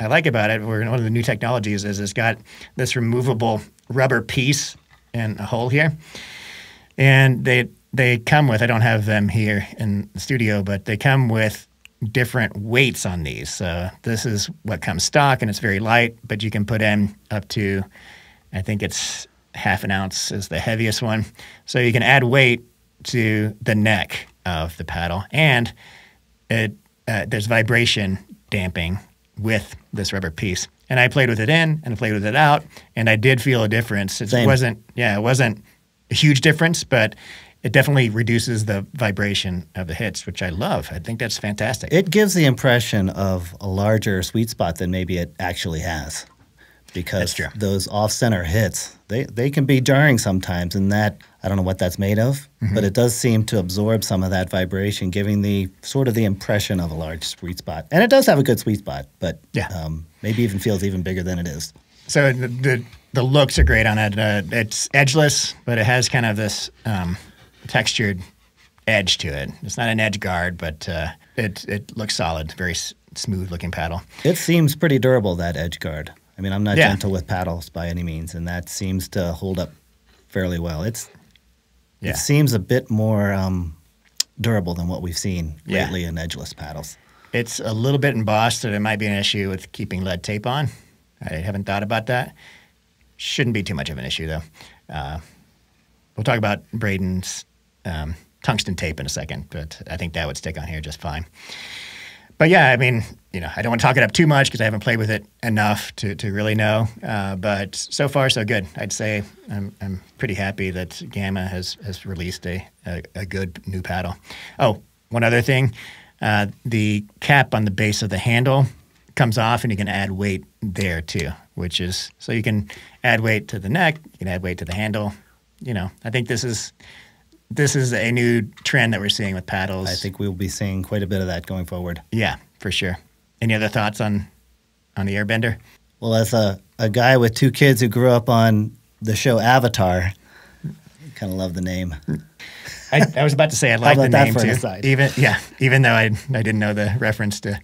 I like about it, or one of the new technologies, is it's got this removable rubber piece and a hole here, and they they come with. I don't have them here in the studio, but they come with different weights on these. So this is what comes stock, and it's very light, but you can put in up to, I think it's half an ounce is the heaviest one. So you can add weight to the neck of the paddle, and it uh, there's vibration damping with this rubber piece. And I played with it in and I played with it out, and I did feel a difference. It Same. wasn't, yeah, it wasn't a huge difference, but it definitely reduces the vibration of the hits, which I love. I think that's fantastic. It gives the impression of a larger sweet spot than maybe it actually has. Because those off center hits, they, they can be jarring sometimes, and that I don't know what that's made of, Mm-hmm. but it does seem to absorb some of that vibration, giving the sort of the impression of a large sweet spot. And it does have a good sweet spot, but Yeah. um, maybe even feels even bigger than it is. So the, the the looks are great on it. Uh, it's edgeless, but it has kind of this um, textured edge to it. It's not an edge guard, but uh, it it looks solid. Very s- smooth looking paddle. It seems pretty durable, that edge guard. I mean, I'm not Yeah. gentle with paddles by any means, and that seems to hold up fairly well. It's Yeah. It seems a bit more um, durable than what we've seen Yeah. lately in edgeless paddles. It's a little bit embossed, so there might be an issue with keeping lead tape on. I haven't thought about that. Shouldn't be too much of an issue, though. Uh, we'll talk about Braden's um, tungsten tape in a second, but I think that would stick on here just fine. But yeah, I mean, you know, I don't want to talk it up too much because I haven't played with it enough to, to really know. Uh, but so far, so good. I'd say I'm, I'm pretty happy that Gamma has, has released a, a, a good new paddle. Oh, one other thing uh, the cap on the base of the handle comes off, and you can add weight there too, which is so you can add weight to the neck, you can add weight to the handle. You know, I think this is this is a new trend that we're seeing with paddles. I think we will be seeing quite a bit of that going forward. Yeah, for sure. Any other thoughts on on the Airbender? Well, as a, a guy with two kids who grew up on the show Avatar, kind of love the name. [LAUGHS] I, I was about to say I like the name for too. Even yeah, even though I I didn't know the reference to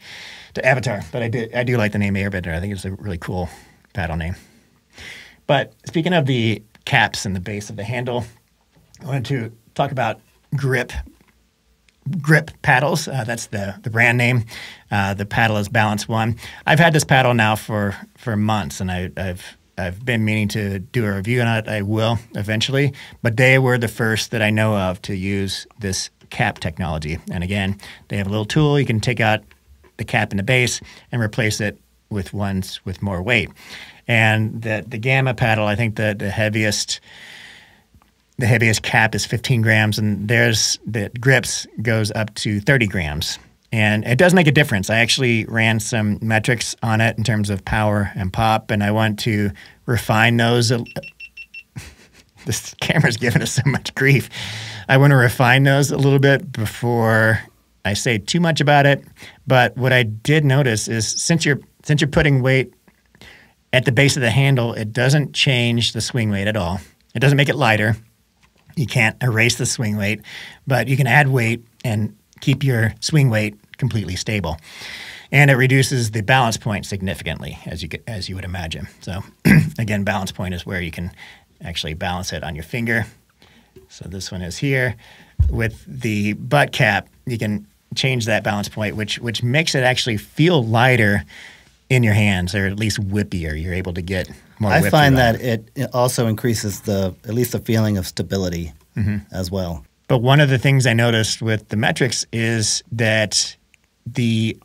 to Avatar, but I did I do like the name Airbender. I think it's a really cool paddle name. But speaking of the caps and the base of the handle, I wanted to talk about Gryp Gryp paddles. Uh, that's the, the brand name. Uh, the paddle is Balance One. I've had this paddle now for, for months, and I, I've I've been meaning to do a review on it. I will eventually, but they were the first that I know of to use this cap technology. And again, they have a little tool you can take out the cap and the base and replace it with ones with more weight. And the the Gamma paddle, I think the the heaviest the heaviest cap is 15 grams, and theirs the Gryp's goes up to 30 grams. And it does make a difference. I actually ran some metrics on it in terms of power and pop, and I want to refine those. [LAUGHS] This camera's giving us so much grief. I want to refine those a little bit before I say too much about it. But what I did notice is since you're since you're putting weight at the base of the handle, it doesn't change the swing weight at all. It doesn't make it lighter. You can't erase the swing weight, but you can add weight and keep your swing weight completely stable. And it reduces the balance point significantly, as you as you would imagine. So, [CLEARS THROAT] again, balance point is where you can actually balance it on your finger. So this one is here. with the butt cap, you can change that balance point, which which makes it actually feel lighter in your hands, or at least whippier. You're able to get more. I find that it, it also increases the at least the feeling of stability Mm-hmm. as well. But one of the things I noticed with the metrics is that the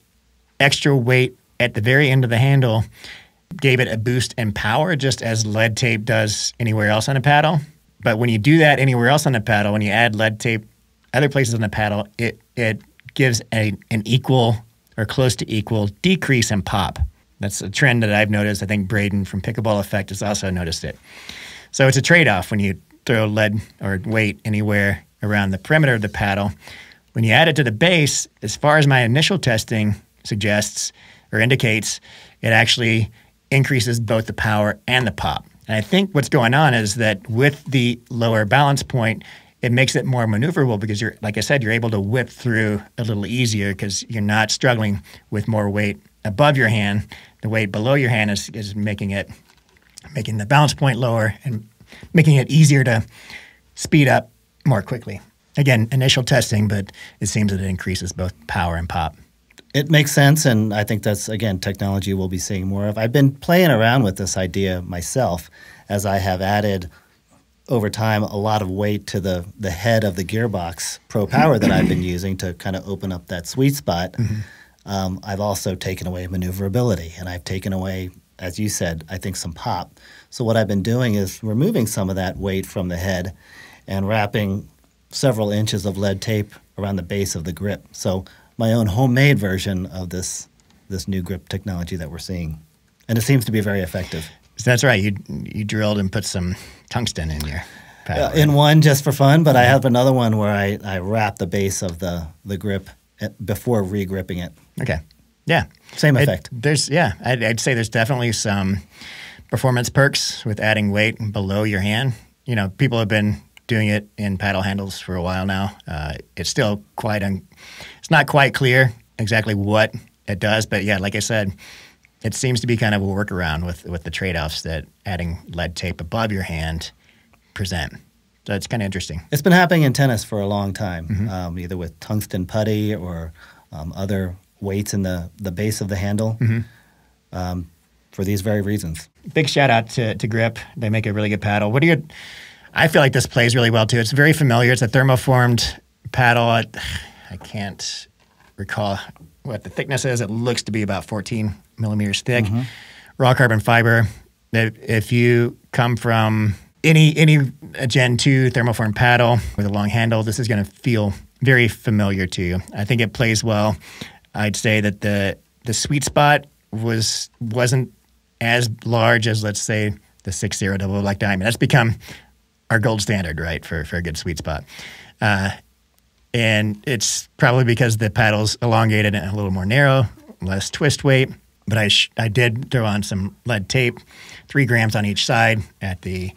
extra weight at the very end of the handle gave it a boost in power, just as lead tape does anywhere else on a paddle. But when you do that anywhere else on a paddle, when you add lead tape other places on the paddle, it it gives a, an equal or close to equal decrease in pop. That's a trend that I've noticed. I think Braden from Pickleball Effect has also noticed it. So it's a trade off when you throw lead or weight anywhere around the perimeter of the paddle. When you add it to the base, as far as my initial testing suggests or indicates, it actually increases both the power and the pop. And I think what's going on is that with the lower balance point, it makes it more maneuverable because you're, like I said, you're able to whip through a little easier because you're not struggling with more weight above your hand. The weight below your hand is, is making it making the balance point lower and making it easier to speed up more quickly. Again, initial testing, but it seems that it increases both power and pop. It makes sense, and I think that's again technology we'll be seeing more of. I've been playing around with this idea myself as I have added over time a lot of weight to the the head of the Gearbox Pro Power that I've been [CLEARS THROAT] using to kind of open up that sweet spot. Um, I've also taken away maneuverability, and I've taken away, as you said, I think some pop. So what I've been doing is removing some of that weight from the head and wrapping several inches of lead tape around the base of the grip. So my own homemade version of this this new grip technology that we're seeing, and it seems to be very effective. So that's right. You you drilled and put some tungsten in your paddle. Uh, in one just for fun, but I have another one where I, I wrap the base of the the grip before re-gripping it. okay. Yeah. Same It- effect. there's yeah, I'd, I'd say there's definitely some performance perks with adding weight below your hand. You know, people have been doing it in paddle handles for a while now. Uh, it's still quite un- it's not quite clear exactly what it does, but yeah, like I said, it seems to be kind of a workaround with with the trade offs that adding lead tape above your hand present. So it's kind of interesting. It's been happening in tennis for a long time, um, either with tungsten putty or um, other weights in the, the base of the handle um, for these very reasons. big shout out to, to Gryp. They make a really good paddle. What do you? I feel like this plays really well too. It's very familiar. It's a thermoformed paddle. I, I can't recall what the thickness is. It looks to be about 14 millimeters thick. Raw carbon fiber. If if you come from any any Gen 2 thermoform paddle with a long handle, this is going to feel very familiar to you. I think it plays well. I'd say that the the sweet spot was wasn't as large as let's say the six zero double black diamond. That's become our gold standard, right, for for a good sweet spot. Uh, and it's probably because the paddle's elongated and a little more narrow, less twist weight. But I sh- I did throw on some lead tape, three grams on each side at the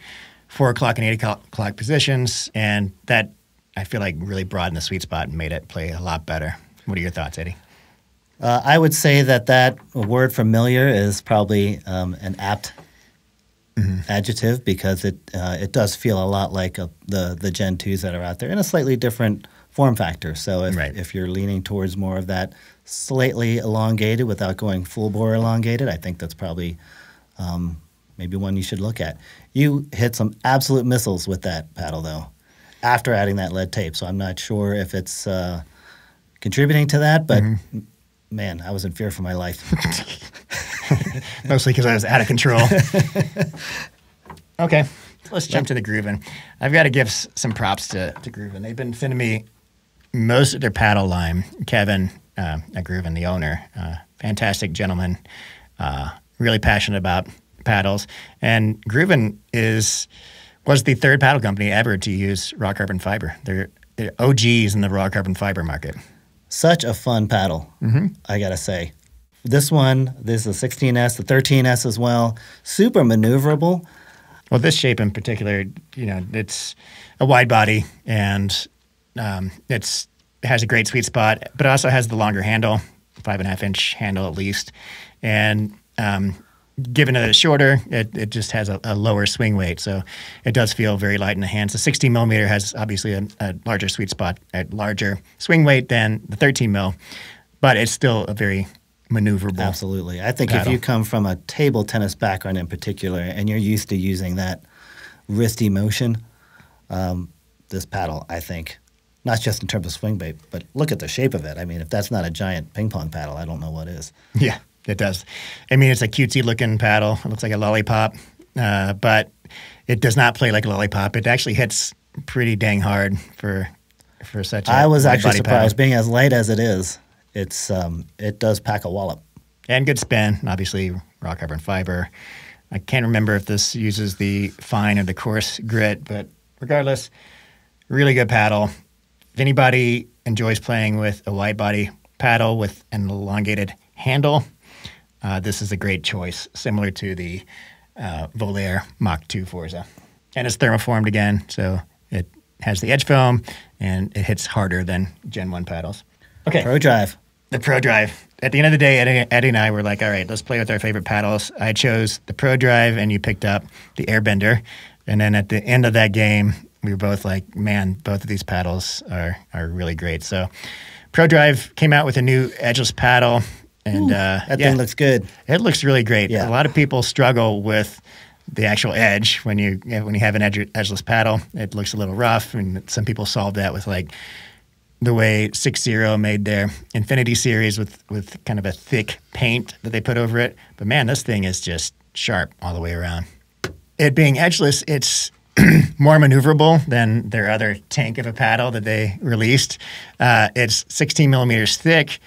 four o'clock and eight o'clock positions, and that I feel like really broadened the sweet spot and made it play a lot better. What are your thoughts, Eddie? Uh, I would say that that word familiar is probably um, an apt adjective because it uh, it does feel a lot like uh the the Gen 2s that are out there in a slightly different form factor. So if, Right. if you're leaning towards more of that slightly elongated without going full bore elongated, I think that's probably um, maybe one you should look at. You hit some absolute missiles with that paddle though, after adding that lead tape. So I'm not sure if it's uh, contributing to that, but m- man, I was in fear for my life. [LAUGHS] Mostly because I was out of control. okay, let's jump to the GRUVN. I've got to give s- some props to, to GRUVN. They've been sending me most of their paddle line. Kevin uh, at GRUVN, the owner, uh, fantastic gentleman, uh, really passionate about paddles. And GRUVN is was the third paddle company ever to use raw carbon fiber. They're, they're OGs in the raw carbon fiber market. Such a fun paddle, I gotta say. This one, this is the 16S, the 13S as well. Super maneuverable. Well, this shape in particular, you know, it's a wide body and um, it's it has a great sweet spot, but it also has the longer handle, five and a half inch handle at least, and um, given that it's shorter, it, it just has a, a, lower swing weight. So it does feel very light in the hands. The 16 millimeter has obviously a, a larger sweet spot, a larger swing weight than the 13 mil, but it's still a very maneuverable. Absolutely. I think paddle. if you come from a table tennis background in particular and you're used to using that wristy motion, um, this paddle, I think, not just in terms of swing weight, but look at the shape of it. I mean, if that's not a giant ping pong paddle, I don't know what is. Yeah. It does. I mean, it's a cutesy looking paddle. It looks like a lollipop, uh, but it does not play like a lollipop. It actually hits pretty dang hard for for such. I was actually surprised, paddle. being as light as it is. It's um, it does pack a wallop. And good spin, obviously raw carbon fiber. I can't remember if this uses the fine or the coarse grit, but regardless, really good paddle. If anybody enjoys playing with a wide body paddle with an elongated handle, uh, this is a great choice, similar to the uh, Volair Mach 2 Forza. And it's thermoformed again, so it has the edge foam and it hits harder than Gen 1 paddles. Okay. Pro Drive. The Pro Drive. At the end of the day, Eddie, Eddie, and I were like, all right, let's play with our favorite paddles. I chose the Pro Drive, and you picked up the Airbender. And then at the end of that game, we were both like, man, both of these paddles are, are really great. So Pro Drive came out with a new edgeless paddle and Ooh, uh, that yeah, thing looks good. It looks really great. Yeah. A lot of people struggle with the actual edge when you when you have an edge, edgeless paddle. It looks a little rough, and some people solve that with like the way Six Zero made their Infinity series with with kind of a thick paint that they put over it. But man, this thing is just sharp all the way around. It being edgeless, it's [CLEARS THROAT] more maneuverable than their other tank of a paddle that they released. Uh, it's 16 millimeters thick.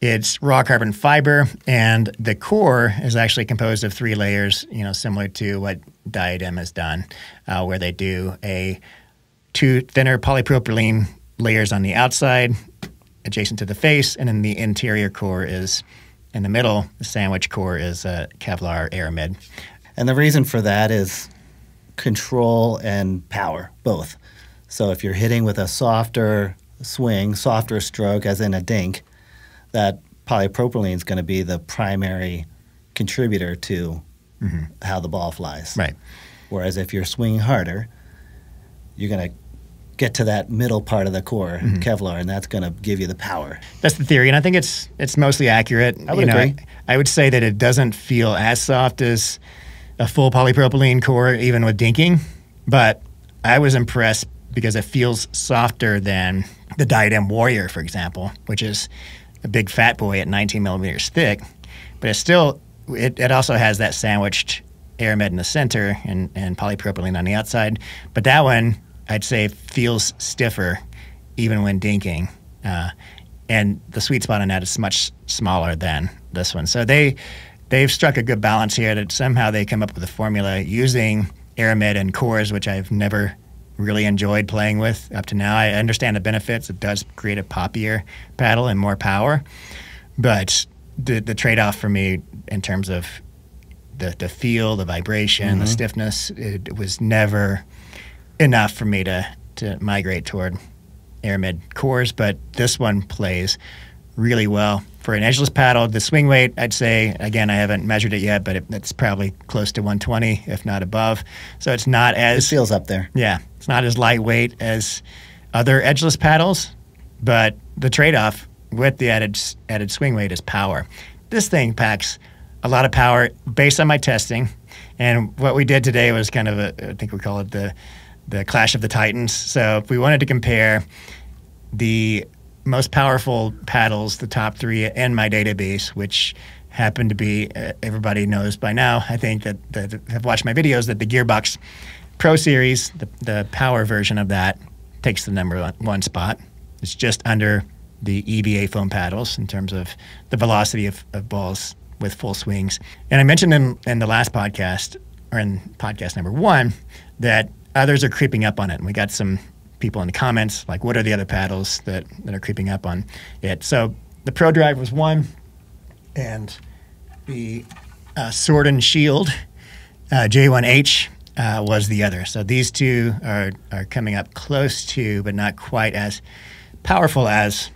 It's raw carbon fiber, and the core is actually composed of three layers, you know, similar to what Diadem has done, uh, where they do a two thinner polypropylene layers on the outside, adjacent to the face, and then the interior core is in the middle. The sandwich core is a Kevlar Aramid. And the reason for that is control and power, both. So if you're hitting with a softer swing, softer stroke, as in a dink, that polypropylene is going to be the primary contributor to mm-hmm. how the ball flies. Right. Whereas if you're swinging harder, you're going to get to that middle part of the core, mm-hmm. Kevlar, and that's going to give you the power. That's the theory, and I think it's it's mostly accurate. I would you know, agree. I, I would say that it doesn't feel as soft as a full polypropylene core, even with dinking, but I was impressed because it feels softer than the Diadem Warrior, for example, which is a big fat boy at 19 millimeters thick, but it still it, it also has that sandwiched aramid in the center and, and polypropylene on the outside. But that one, I'd say, feels stiffer even when dinking. Uh, and the sweet spot on that is much smaller than this one. So they they've struck a good balance here that somehow they come up with a formula using aramid and cores, which I've never really enjoyed playing with up to now. I understand the benefits. It does create a poppier paddle and more power, but the the trade off for me in terms of the the feel, the vibration, mm-hmm. the stiffness, it, it, was never enough for me to to migrate toward aramid cores. But this one plays really well for an edgeless paddle, the swing weight, I'd say, again, I haven't measured it yet, but it, it's probably close to 120, if not above. So it's not as. It feels up there. Yeah. It's not as lightweight as other edgeless paddles, but the trade off with the added, added swing weight is power. This thing packs a lot of power based on my testing. And what we did today was kind of a, I think we call it the, the clash of the titans. So if we wanted to compare the most powerful paddles, the top three in my database, which happen to be uh, everybody knows by now. I think that, that have watched my videos that the Gearbox Pro Series, the, the power version of that, takes the number one spot. It's just under the EVA foam paddles in terms of the velocity of, of balls with full swings. And I mentioned in, in the last podcast, or in podcast number one, that others are creeping up on it. And we got some people in the comments, like what are the other paddles that, that are creeping up on it. So the Pro Drive was one, and the uh, Sword and Shield uh, J1H uh, was the other. So these two are, are coming up close to, but not quite as powerful as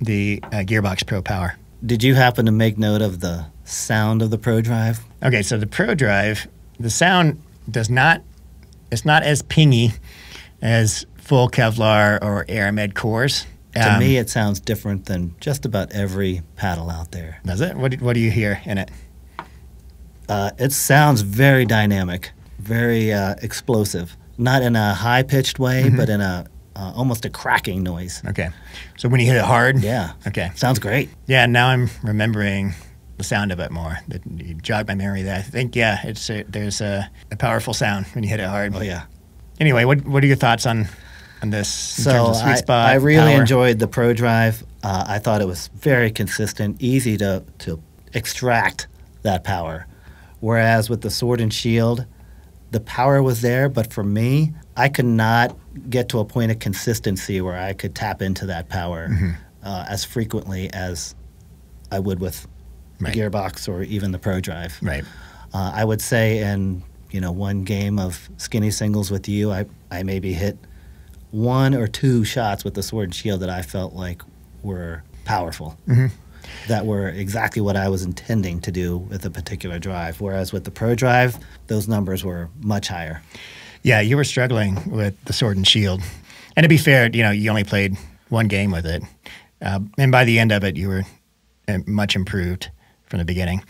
the uh, Gearbox Pro Power. Did you happen to make note of the sound of the Pro Drive. Okay, so the Pro Drive, the sound does not, it's not as pingy as full Kevlar or Aramid cores. To Um, me, it sounds different than just about every paddle out there. does it? What, do- what do you hear in it? Uh, it sounds very dynamic, very uh, explosive. Not in a high pitched way, Mm-hmm. but in a uh, almost a cracking noise. Okay, so when you hit it hard, Yeah. Okay, Sounds great. yeah. Now I'm remembering the sound of it more. You jogged my memory. That I think, yeah, it's a, there's a, a powerful sound when you hit it hard. Oh yeah. Anyway, what what are your thoughts on on this So terms of sweet I, spot? I really power? enjoyed the Pro Drive. Uh, I thought it was very consistent, easy to to extract that power. Whereas with the Sword and Shield, the power was there, but for me, I could not get to a point of consistency where I could tap into that power Mm-hmm. uh, as frequently as I would with Right. the Gearbox or even the Pro Drive. Right. Uh, I would say in you know one game of skinny singles with you, I I maybe hit one or two shots with the sword and shield that I felt like were powerful, that were exactly what I was intending to do with a particular drive. Whereas with the Pro Drive, those numbers were much higher. Yeah, you were struggling with the sword and shield. And to be fair, you know, you only played one game with it, uh, and by the end of it, you were uh, much improved from the beginning.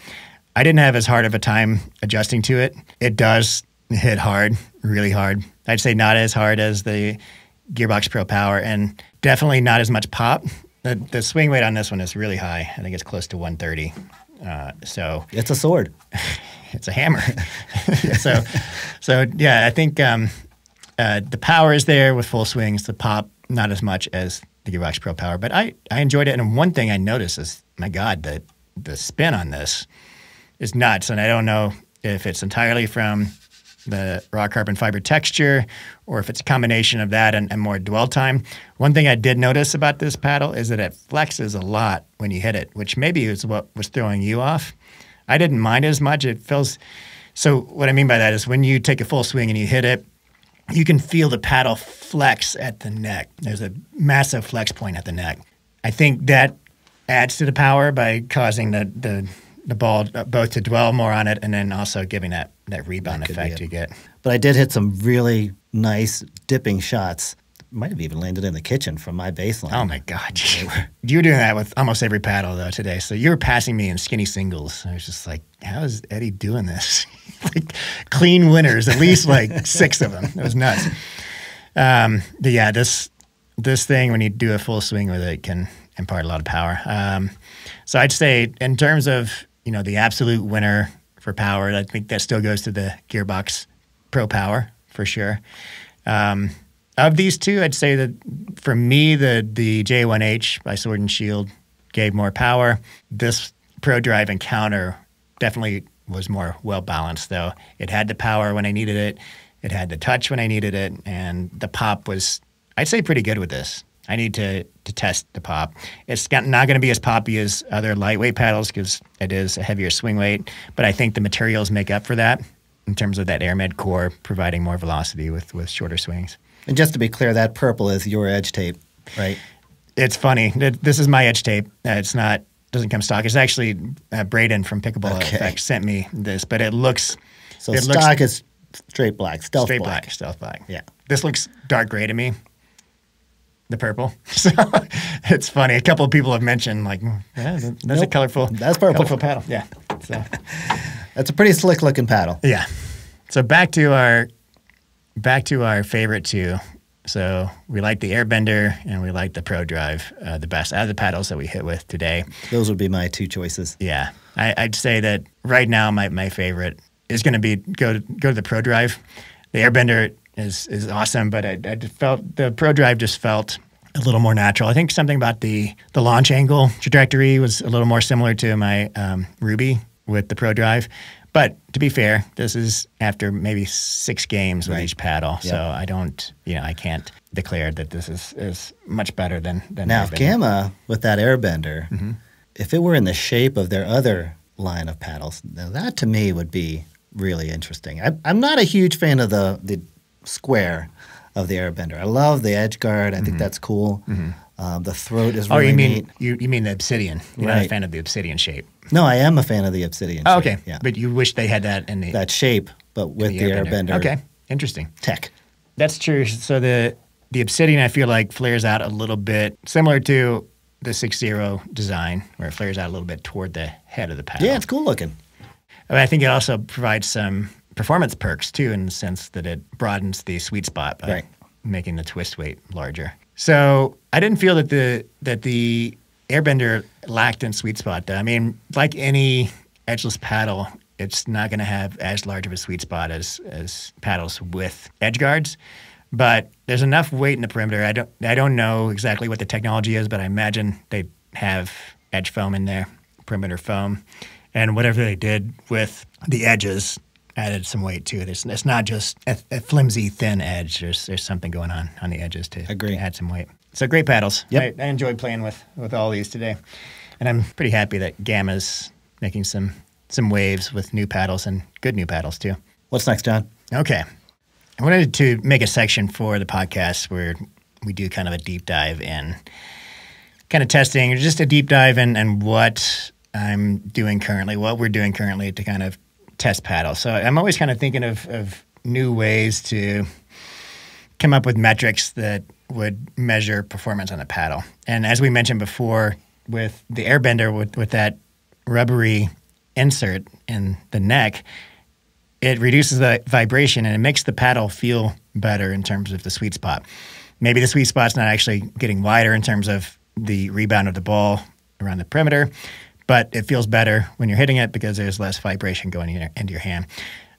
I didn't have as hard of a time adjusting to it. It does hit hard, really hard. I'd say not as hard as the Gearbox Pro Power, and definitely not as much pop. The, the swing weight on this one is really high. I think it's close to 130. Uh, so It's a sword. [LAUGHS] it's a hammer. [LAUGHS] so, so yeah, I think um, uh, the power is there with full swings. The pop not as much as the Gearbox Pro Power, but I I enjoyed it. And one thing I noticed is, my God, the the spin on this is nuts. And I don't know if it's entirely from the raw carbon fiber texture or if it's a combination of that and, and more dwell time. One thing I did notice about this paddle is that it flexes a lot when you hit it, which maybe is what was throwing you off. I didn't mind as much. It feels so. What I mean by that is when you take a full swing and you hit it, you can feel the paddle flex at the neck. There's a massive flex point at the neck. I think that adds to the power by causing the the, the ball uh, both to dwell more on it and then also giving that that rebound be effect you get. But I did hit some really nice dipping shots. Might have even landed in the kitchen from my baseline. Oh my God, you were doing that with almost every paddle though today. So you were passing me in skinny singles. I was just like, how is Eddie doing this? [LAUGHS] like clean winners, at least like six of them. It was nuts. Um, but yeah, this this thing when you do a full swing with it can impart a lot of power. Um, so I'd say in terms of you know the absolute winner for power, I think that still goes to the Gearbox Pro Power for sure. Um, of these two, I'd say that for me, the the J1H by Sword and Shield gave more power. This Pro Drive Encounter definitely was more well balanced, though. It had the power when I needed it, it had the touch when I needed it, and the pop was, I'd say, pretty good with this. I need to to test the pop. It's not going to be as poppy as other lightweight paddles because it is a heavier swing weight, but I think the materials make up for that in terms of that aramid core providing more velocity with with shorter swings. And just to be clear, that purple is your edge tape, right? It's funny. This is my edge tape. Uh, it's not doesn't come stock. It's actually uh, Braden from Pickleball Okay. Effect sent me this, but it looks So it looks stock is straight black, stealth straight black. black. stealth black. Yeah. This looks dark gray to me. The purple. [LAUGHS] So it's funny. A couple of people have mentioned like, "Mm, yeah, that- that's a colorful. That's purple. Colorful paddle. Yeah. [LAUGHS] So That's a pretty slick looking paddle. yeah. So back to our back to our favorite two. So we like the Airbender and we like the Pro Drive uh, the best out of the paddles that we hit with today. Those would be my two choices. Yeah, I, I'd say that right now my, my favorite is going to be go to, go to the Pro Drive. The Airbender is is awesome, but I, I just felt the Pro Drive just felt a little more natural. I think something about the the launch angle trajectory was a little more similar to my um, Ruby with the Pro Drive. But to be fair, this is after maybe six games with Right. each paddle, so I don't, you know, I can't declare that this is, is much better than than Now, if Airbender. Gamma with that airbender, Mm-hmm. if it were in the shape of their other line of paddles, now that to me would be really interesting. I, I'm not a huge fan of the the square of the Airbender. I love the edge guard. I think that's cool. Um, the throat is Mm-hmm. Oh, you mean neat. you, you mean the obsidian? You're not a fan of the obsidian shape. No, I am a fan of the Obsidian. Oh, shape, okay, Yeah. but you wish they had that in the that shape, but with the, Airbender, Okay, interesting. tech. That's true. So the the obsidian, I feel like flares out a little bit similar to the six zero design, where it flares out a little bit toward the head of the paddle. Yeah, it's cool looking. But I think it also provides some performance perks too, in the sense that it broadens the sweet spot by Right. making the twist weight larger. So I didn't feel that the that the Airbender lacked in sweet spot. I mean, like any edgeless paddle, it's not going to have as large of a sweet spot as as paddles with edge guards. But there's enough weight in the perimeter. I don't I don't know exactly what the technology is, but I imagine they have edge foam in there, perimeter foam, and whatever they did with the edges added some weight to it. It's, it's not just a, a flimsy, thin edge. There's there's something going on on the edges to, Agree. to add some weight. So great paddles. Yep. I, I enjoyed playing with with all these today, and I'm pretty happy that Gamma's making some some waves with new paddles and good new paddles too. What's next, John? Okay. I wanted to make a section for the podcast where we do kind of a deep dive in kind of testing, or just a deep dive in, in what I'm doing currently, what we're doing currently to kind of test paddle. So I'm always kind of thinking of, of new ways to come up with metrics that would measure performance on a paddle. And as we mentioned before, with the Airbender, with, with that rubbery insert in the neck, it reduces the vibration and it makes the paddle feel better in terms of the sweet spot. Maybe the sweet spot's not actually getting wider in terms of the rebound of the ball around the perimeter, but it feels better when you're hitting it because there's less vibration going in your, into your hand.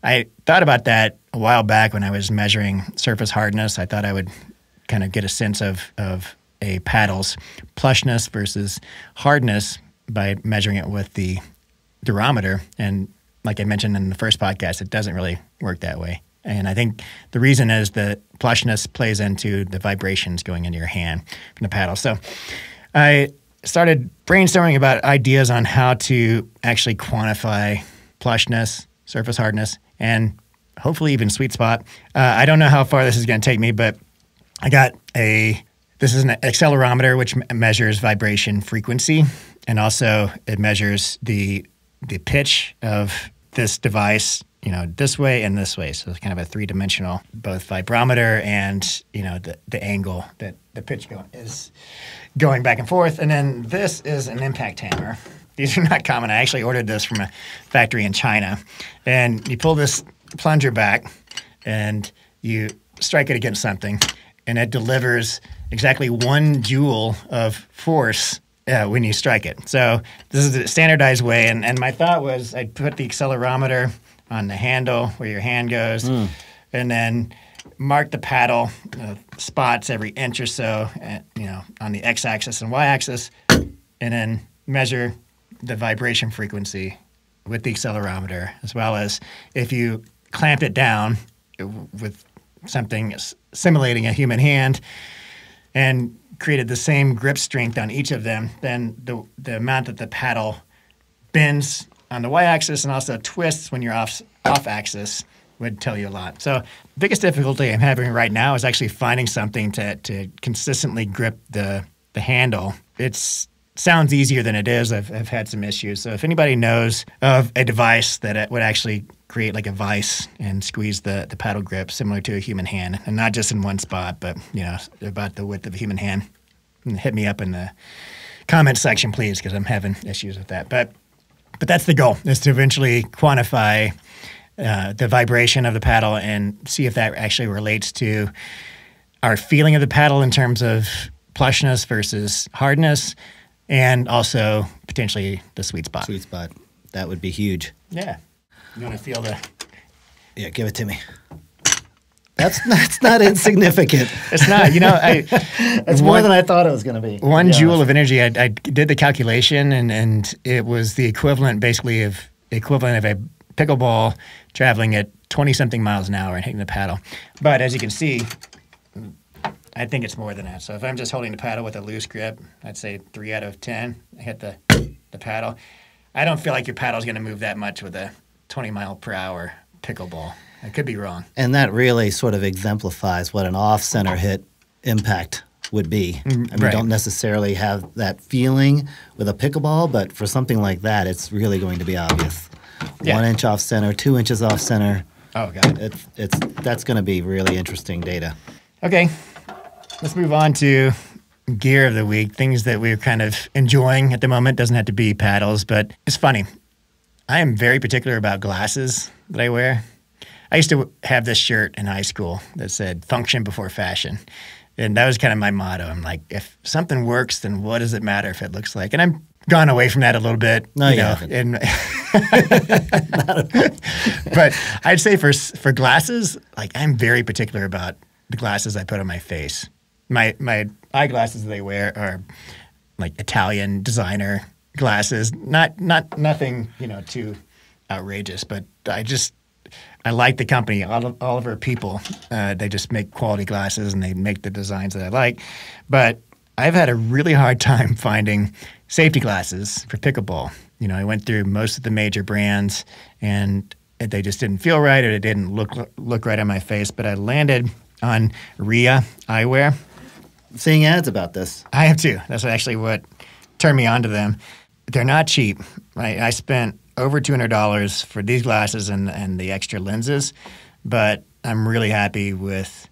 I thought about that a while back when I was measuring surface hardness. I thought I would kind of get a sense of, of a paddle's plushness versus hardness by measuring it with the durometer. And like I mentioned in the first podcast, it doesn't really work that way. And I think the reason is that plushness plays into the vibrations going into your hand from the paddle. So I started brainstorming about ideas on how to actually quantify plushness, surface hardness, and hopefully even sweet spot. Uh, I don't know how far this is going to take me, but I got a this is an accelerometer which measures vibration frequency and also it measures the the pitch of this device you know this way and this way so it's kind of a three-dimensional both vibrometer and you know the, the angle that the pitch going is going back and forth and then this is an impact hammer these are not common i actually ordered this from a factory in china and you pull this plunger back and you strike it against something and it delivers exactly one joule of force uh, when you strike it. So this is the standardized way. And, and my thought was I'd put the accelerometer on the handle where your hand goes, and then mark the paddle uh, spots every inch or so, uh, you know, on the x-axis and y-axis, and then measure the vibration frequency with the accelerometer, as well as if you clamped it down with something simulating a human hand and created the same grip strength on each of them, then the, the amount that the paddle bends on the y-axis and also twists when you're off off axis would tell you a lot. So biggest difficulty I'm having right now is actually finding something to, to consistently grip the the handle. It's sounds easier than it is. I've, I've had some issues. So if anybody knows of a device that it would actually create like a vice and squeeze the, the paddle grip similar to a human hand, and not just in one spot, but you know about the width of a human hand, hit me up in the comment section, please, because I'm having issues with that. But but that's the goal is to eventually quantify uh, the vibration of the paddle and see if that actually relates to our feeling of the paddle in terms of plushness versus hardness and also potentially the sweet spot. Sweet spot. That would be huge. Yeah. You want to feel the Yeah, give it to me. That's that's not insignificant. [LAUGHS] It's not, you know, I [LAUGHS] It's more than I thought it was going to be. one Yeah. joule of energy. I, I did the calculation, and and it was the equivalent, basically, of equivalent of a pickleball traveling at twenty something miles an hour and hitting the paddle. But as you can see, I think it's more than that. So if I'm just holding the paddle with a loose grip, I'd say three out of ten. I hit the the paddle. I don't feel like your paddle's going to move that much with a twenty mile per hour pickleball. I could be wrong. And that really sort of exemplifies what an off center hit impact would be. Mm, I mean, right. don't necessarily have that feeling with a pickleball, but for something like that, it's really going to be obvious. Yeah. One inch off center, two inches off center. Oh, God. It's it's that's going to be really interesting data. Okay, let's move on to gear of the week. Things that we're kind of enjoying at the moment. Doesn't have to be paddles, but it's funny. I am very particular about glasses that I wear. I used to have this shirt in high school that said "function before fashion," and that was kind of my motto. I'm like, if something works, then what does it matter if it looks like? And I'm gone away from that a little bit. No, you know, and [LAUGHS] [LAUGHS] but I'd say for for glasses, like I'm very particular about the glasses I put on my face. My my eyeglasses that I wear are like Italian designer glasses. Not not nothing you know too outrageous, but I just I like the company. All of, all of our people, uh, they just make quality glasses and they make the designs that I like. But I've had a really hard time finding safety glasses for pickleball. You know, I went through most of the major brands and they just didn't feel right or it didn't look look right on my face. But I landed on Ria Eyewear. Seeing ads about this. I have too. That's actually what turned me on to them. They're not cheap. I, I spent over two hundred dollars for these glasses and and the extra lenses, but I'm really happy with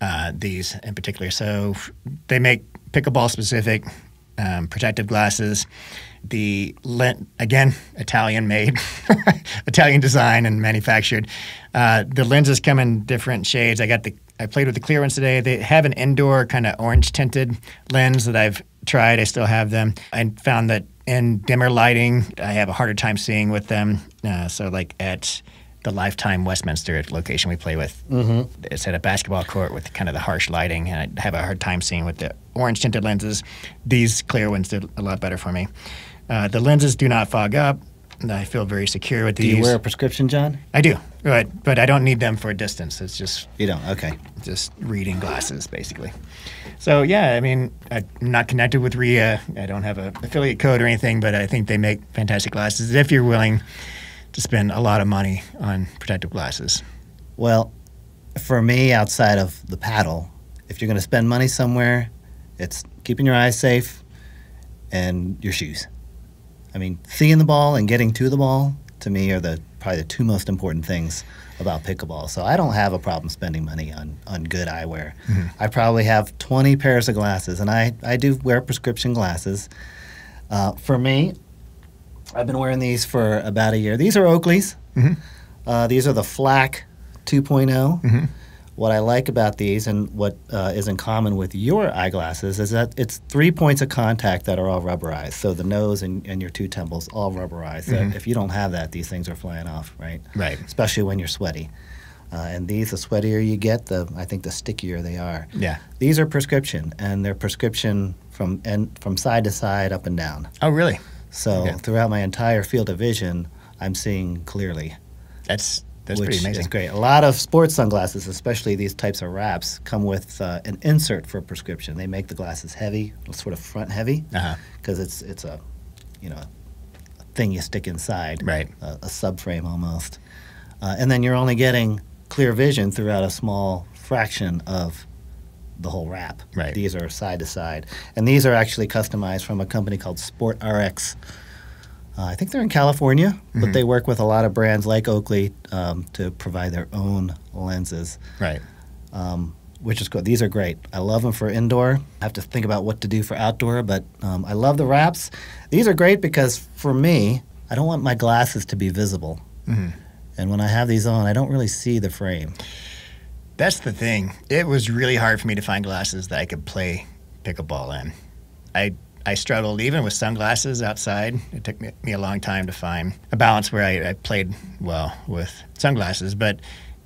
uh, these in particular. So they make pickleball specific um, protective glasses. The lent again Italian made, [LAUGHS] Italian design and manufactured. Uh, the lenses come in different shades. I got the I played with the clear ones today. They have an indoor kind of orange tinted lens that I've tried. I still have them. I found that in dimmer lighting, I have a harder time seeing with them. Uh, so like at the Lifetime Westminster location we play with, mm-hmm. it's at a basketball court with kind of the harsh lighting, and I have a hard time seeing with the orange tinted lenses. These clear ones did a lot better for me. Uh, the lenses do not fog up. And I feel very secure with Do these. Do you wear a prescription, John? I do, but but I don't need them for a distance. It's just You don't. Okay. just reading glasses, basically. So yeah, I mean, I'm not connected with RIA. I don't have an affiliate code or anything, but I think they make fantastic glasses. If you're willing to spend a lot of money on protective glasses, Well, for me, outside of the paddle, if you're going to spend money somewhere, it's keeping your eyes safe and your shoes. I mean, seeing the ball and getting to the ball to me are the probably the two most important things about pickleball. So I don't have a problem spending money on on good eyewear. I probably have 20 pairs of glasses, and I I do wear prescription glasses. Uh, for me, I've been wearing these for about a year. These are Oakley's. Uh, these are the Flak 2.0. What I like about these and what uh, is in common with your eyeglasses is that it's three points of contact that are all rubberized. So the nose and, and your two temples all rubberized. So if you don't have that, these things are flying off, right? Right. Especially when you're sweaty. Uh, and these, the sweatier you get, the I think the stickier they are. yeah. These are prescription, and they're prescription from and from side to side, up and down. Oh, really? So Okay. throughout my entire field of vision, I'm seeing clearly That's that's which pretty amazing. is great. A lot of sports sunglasses, especially these types of wraps, come with uh, an insert for prescription. They make the glasses heavy, sort of front heavy, Uh-huh. because it's it's a you know a thing you stick inside, Right. A, a subframe almost, uh, and then you're only getting clear vision throughout a small fraction of the whole wrap. Right. These are side to side, and these are actually customized from a company called Sport RX. Uh, I think they're in California, but they work with a lot of brands like Oakley um, to provide their own lenses, Right. um, which is cool. These are great. I love them for indoor. I have to think about what to do for outdoor, but um, I love the wraps. These are great because for me, I don't want my glasses to be visible. And when I have these on, I don't really see the frame. That's the thing. It was really hard for me to find glasses that I could play pickleball in. I I struggled even with sunglasses outside. It took me, me a long time to find a balance where I, I played well with sunglasses, but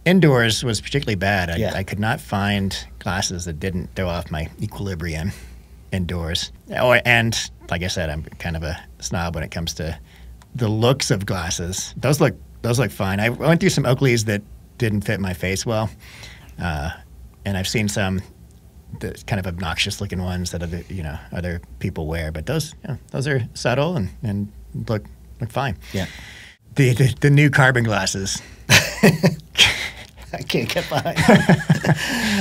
indoors was particularly bad. I, Yeah. I could not find glasses that didn't throw off my equilibrium indoors. Or, and like I said, I'm kind of a snob when it comes to the looks of glasses. Those look those look fine. I went through some Oakleys that didn't fit my face well, uh, and I've seen some the kind of obnoxious looking ones that other you know other people wear. But those you know, those are subtle and, and look look fine. Yeah. The, the the new carbon glasses. [LAUGHS] I can't get behind. [LAUGHS]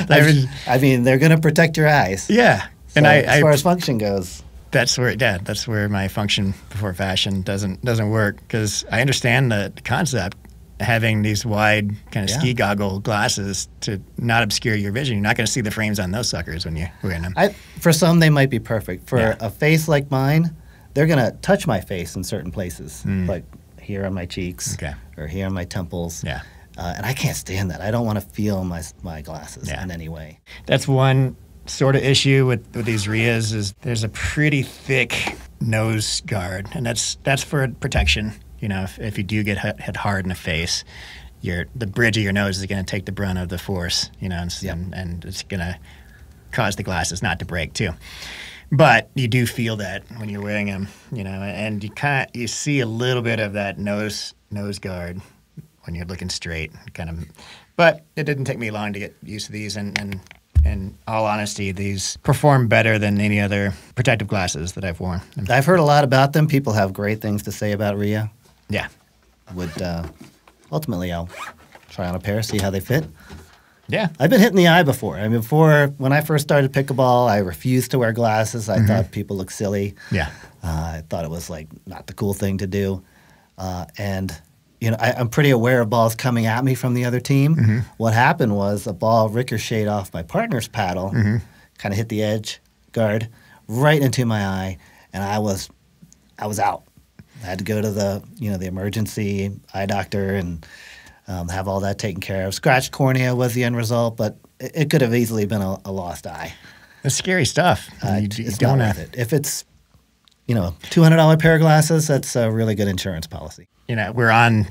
I, I mean, they're going to protect your eyes. Yeah, So and I, as far I as function goes, that's where yeah, that's where my function before fashion doesn't doesn't work because I understand the concept having these wide kind of Yeah. ski goggle glasses to not obscure your vision. You're not going to see the frames on those suckers when you wear them. I, for some, they might be perfect. For Yeah. a face like mine, they're going to touch my face in certain places, Mm. like here on my cheeks Okay. or here on my temples. Yeah. Uh, and I can't stand that. I don't want to feel my my glasses Yeah. in any way. That's one sort of issue with, with these RIAs is there's a pretty thick nose guard, and that's that's for protection. You know, if, if you do get hit, hit hard in the face, your the bridge of your nose is going to take the brunt of the force. You know, and, Yep. and, and it's going to cause the glasses not to break too. But you do feel that when you're wearing them, you know, and you kind you see a little bit of that nose nose guard when you're looking straight, kind of. But it didn't take me long to get used to these, and and in all honesty, these perform better than any other protective glasses that I've worn. I've heard a lot about them. People have great things to say about Ria. Yeah, Would uh, ultimately, I'll try on a pair, see how they fit. yeah, I've been hit in the eye before. I mean, before when I first started pickleball, I refused to wear glasses. I thought people looked silly. yeah, Uh, I thought it was like not the cool thing to do. Uh, and you know, I, I'm pretty aware of balls coming at me from the other team. What happened was a ball ricocheted off my partner's paddle, kind of hit the edge guard right into my eye, and I was, I was out. I had to go to the you know the emergency eye doctor and um, have all that taken care of. Scratched cornea was the end result, but it, it could have easily been a, a lost eye. it's scary stuff. Uh, you, you it's don't have, worth it. If it's, you know, two hundred dollar pair of glasses, that's a really good insurance policy. you know, we're on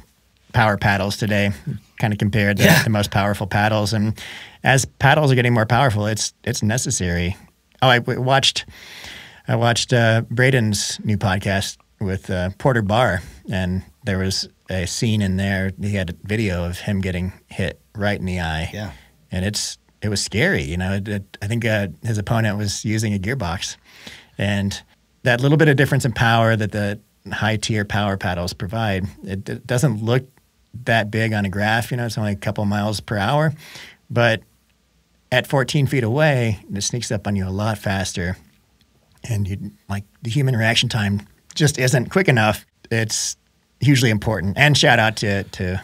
power paddles today, kind of compared to Yeah. the most powerful paddles. And as paddles are getting more powerful, it's it's necessary. Oh, I w- watched I watched uh, Braden's new podcast with uh, Porter Barr, and there was a scene in there. He had a video of him getting hit right in the eye. Yeah. and it's it was scary. You know, it, it- I think uh, his opponent was using a gearbox, and that little bit of difference in power that the high tier power paddles provide, it, it doesn't look that big on a graph. You know, it's only a couple miles per hour, but at 14 feet away, it sneaks up on you a lot faster, and you like the human reaction time just isn't quick enough. It's hugely important. And shout out to to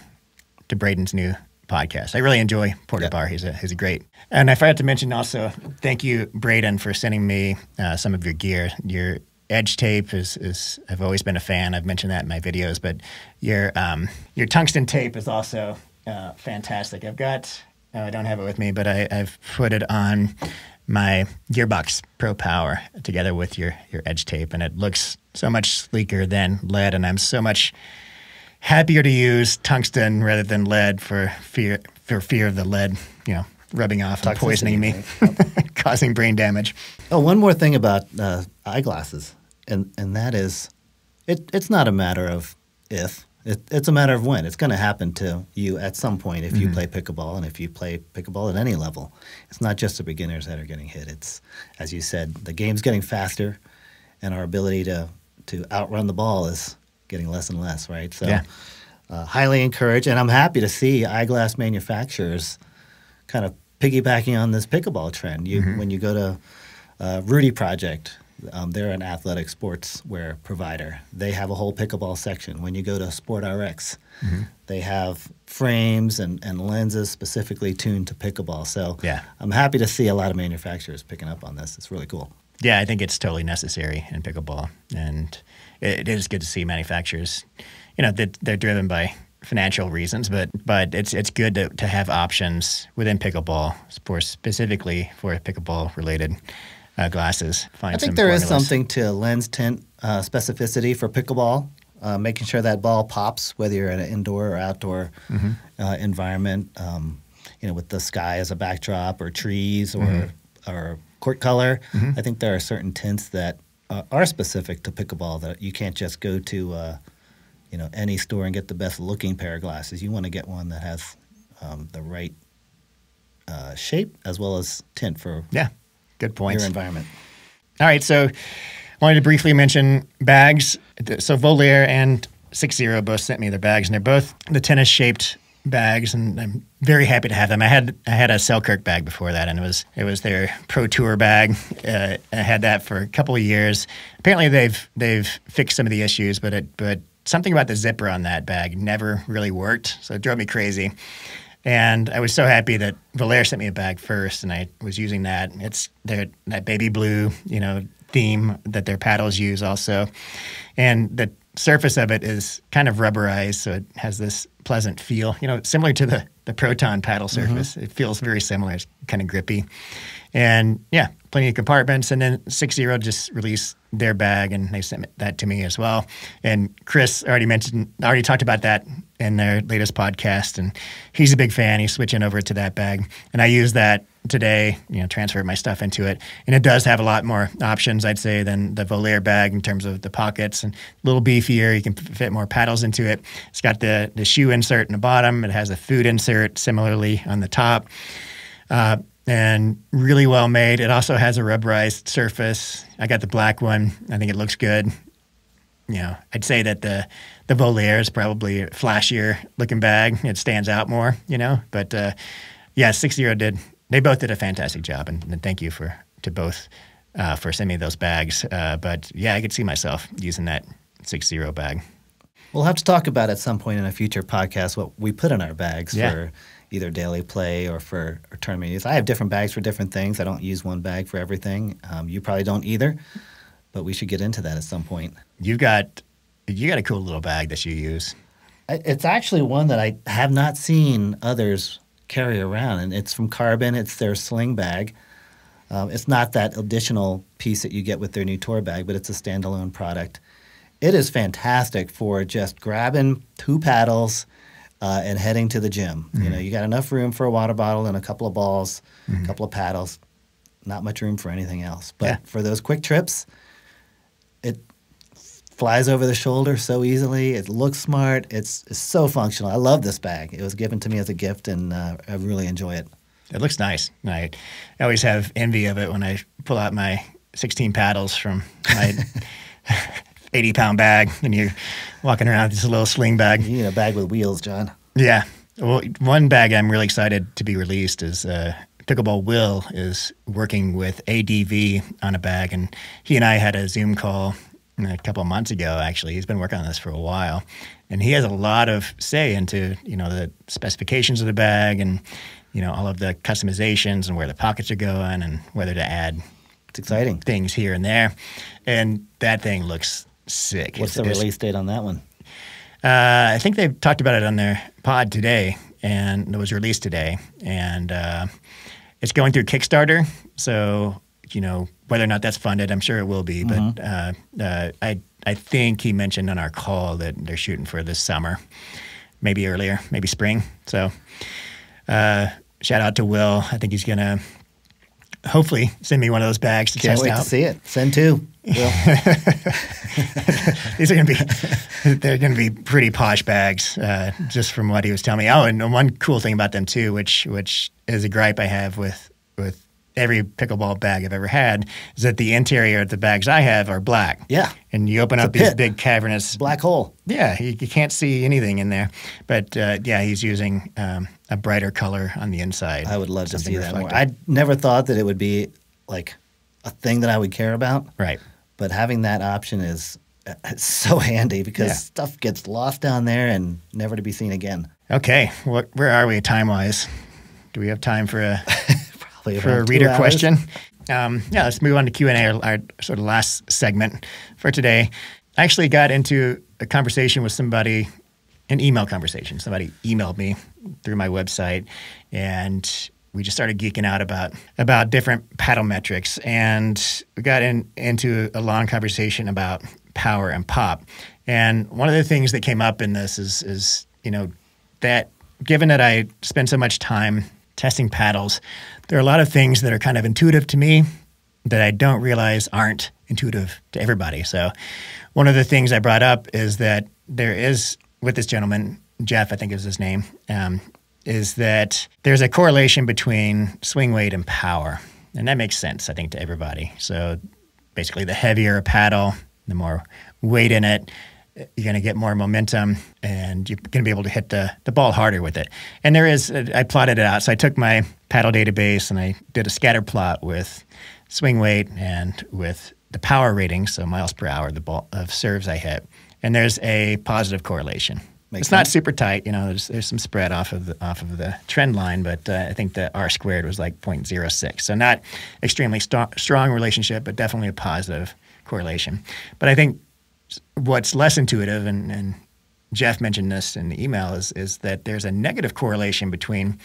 to Braden's new podcast. I really enjoy Porter Yeah. Bar. He's a he's a great. And I forgot to mention also, thank you, Braden, for sending me uh, some of your gear. Your edge tape is is I've always been a fan. I've mentioned that in my videos, but your um, your tungsten tape is also uh, fantastic. I've got oh, I don't have it with me, but I, I've put it on my Gearbox Pro Power together with your your edge tape, and it looks so much sleeker than lead, and I'm so much happier to use tungsten rather than lead for fear for fear of the lead, you know, rubbing off and poisoning me, [LAUGHS] causing brain damage. Oh, one more thing about uh, eyeglasses, and and that is, it it's not a matter of if. It, it's a matter of when. It's going to happen to you at some point if you play pickleball and if you play pickleball at any level. It's not just the beginners that are getting hit. It's, as you said, the game's getting faster, and our ability to to outrun the ball is getting less and less. Right. So, Yeah. uh, highly encouraged, and I'm happy to see eyeglass manufacturers kind of piggybacking on this pickleball trend. You when you go to uh, Rudy Project, um, they're an athletic sportswear provider. They have a whole pickleball section. When you go to Sport RX, they have frames and, and lenses specifically tuned to pickleball. So Yeah. I'm happy to see a lot of manufacturers picking up on this. It's really cool. Yeah, I think it's totally necessary in pickleball, and it, it is good to see manufacturers. You know, that they're driven by financial reasons, but but it's it's good to, to have options within pickleball for specifically for pickleball related uh, glasses. Find I think there is formulas. something to lens tint uh, specificity for pickleball, uh, making sure that ball pops, whether you're in an indoor or outdoor Mm-hmm. uh, environment. Um, you know, with the sky as a backdrop, or trees, or Mm-hmm. or court color. I think there are certain tints that uh, are specific to pickleball that you can't just go to, uh, you know, any store and get the best looking pair of glasses. You want to get one that has um, the right uh, shape as well as tint for Yeah, good points. your environment. All right, so I wanted to briefly mention bags. So Volair and Six Zero both sent me their bags, and they're both the tennis shaped bags, and I'm very happy to have them. I had I had a Selkirk bag before that, and it was it was their Pro Tour bag. Uh, I had that for a couple of years. Apparently, they've they've fixed some of the issues, but it but something about the zipper on that bag never really worked, so it drove me crazy. And I was so happy that Volair sent me a bag first, and I was using that. It's their that baby blue, you know, theme that their paddles use also, and the surface of it is kind of rubberized, so it has this pleasant feel. You know, similar to the the Proton paddle mm-hmm. surface. Mm-hmm. It feels very similar. It's kind of grippy, and yeah, plenty of compartments. And then Six Zero just released their bag, and they sent that to me as well. And Chris already mentioned, already talked about that in their latest podcast, and he's a big fan. He's switching over to that bag, and I use that today. You know, transfer my stuff into it, and it does have a lot more options, I'd say, than the Volair bag in terms of the pockets and a little beefier. You can fit more paddles into it. It's got the the shoe insert in the bottom. It has a food insert similarly on the top. Uh, and really well made. It also has a rubberized surface. I got the black one. I think it looks good. You know, I'd say that the the Volair is probably a flashier looking bag. It stands out more, you know. But uh, yeah, Six Zero did. They both did a fantastic job, and, and thank you for to both uh, for sending me those bags. Uh, but yeah, I could see myself using that Six Zero bag. We'll have to talk about at some point in a future podcast what we put in our bags yeah. for either daily play or for or tournament use. I have different bags for different things. I don't use one bag for everything. Um, you probably don't either, but we should get into that at some point. You've got you got a cool little bag that you use. It's actually one that I have not seen others carry around, and it's from CRBN. It's their sling bag. Um, it's not that additional piece that you get with their new tour bag, but it's a standalone product. It is fantastic for just grabbing two paddles uh, and heading to the gym. Mm-hmm. You know, you got enough room for a water bottle and a couple of balls, mm-hmm. a couple of paddles. Not much room for anything else. But yeah. for those quick trips, flies over the shoulder so easily. It looks smart. It's, it's so functional. I love this bag. It was given to me as a gift, and uh, I really enjoy it. It looks nice. I always have envy of it when I pull out my 16 paddles from my [LAUGHS] 80 pound bag and you're walking around with this little sling bag. You need a bag with wheels, John. Yeah. Well, one bag I'm really excited to be released is uh, Pickleball Will is working with ADV on a bag, and he and I had a Zoom call a couple of months ago. Actually, he's been working on this for a while, and he has a lot of say into you know the specifications of the bag and you know all of the customizations and where the pockets are going and whether to add. It's exciting things here and there, and that thing looks sick. What's it's, the release date on that one? Uh, I think they've talked about it on their pod today, and it was released today, and uh, it's going through Kickstarter. So you know whether or not that's funded, I'm sure it will be. Mm-hmm. But uh, uh, I I think he mentioned on our call that they're shooting for this summer, maybe earlier, maybe spring. So uh, shout out to Will. I think he's gonna hopefully send me one of those bags to Can't test wait out. to see it. Send two. [LAUGHS] These are going to be [LAUGHS] they're going to be pretty posh bags, uh, just from what he was telling me. Oh, and one cool thing about them too, which which is a gripe I have with with every pickleball bag I've ever had, is that the interior of the bags I have are black. Yeah, and you open it's up these big cavernous black hole. Yeah, you, you, can't see anything in there. But uh, yeah, he's using um, a brighter color on the inside. I would love to see reflective. that more. I never thought that it would be like a thing that I would care about. Right. But having that option is so [LAUGHS] handy because yeah. stuff gets lost down there and never to be seen again. Okay, what, where are we time wise? Do we have time for a for a reader question? Um, yeah, let's move on to Q and A, our, our sort of last segment for today. I actually got into a conversation with somebody, an email conversation. Somebody emailed me through my website, and we just started geeking out about about different paddle metrics, and we got in, into a long conversation about power and pop. And one of the things that came up in this is is you know that given that I spend so much time testing paddles, there are a lot of things that are kind of intuitive to me that I don't realize aren't intuitive to everybody. So one of the things I brought up is that there is with this gentleman Jeff, I think is his name. Um, is that there's a correlation between swing weight and power. And that makes sense, I think, to everybody. So basically, the heavier a paddle, the more weight in it, you're going to get more momentum and you're going to be able to hit the, the ball harder with it. And there is, I plotted it out. So I took my paddle database and I did a scatter plot with swing weight and with the power rating, so miles per hour the ball of serves I hit. And there's a positive correlation. Makes it's sense. not super tight, you know. There's there's some spread off of the off of the trend line, but uh, I think the R squared was like 0.06, so not extremely st- strong relationship, but definitely a positive correlation. But I think what's less intuitive, and, and Jeff mentioned this in the email, is is that there's a negative correlation between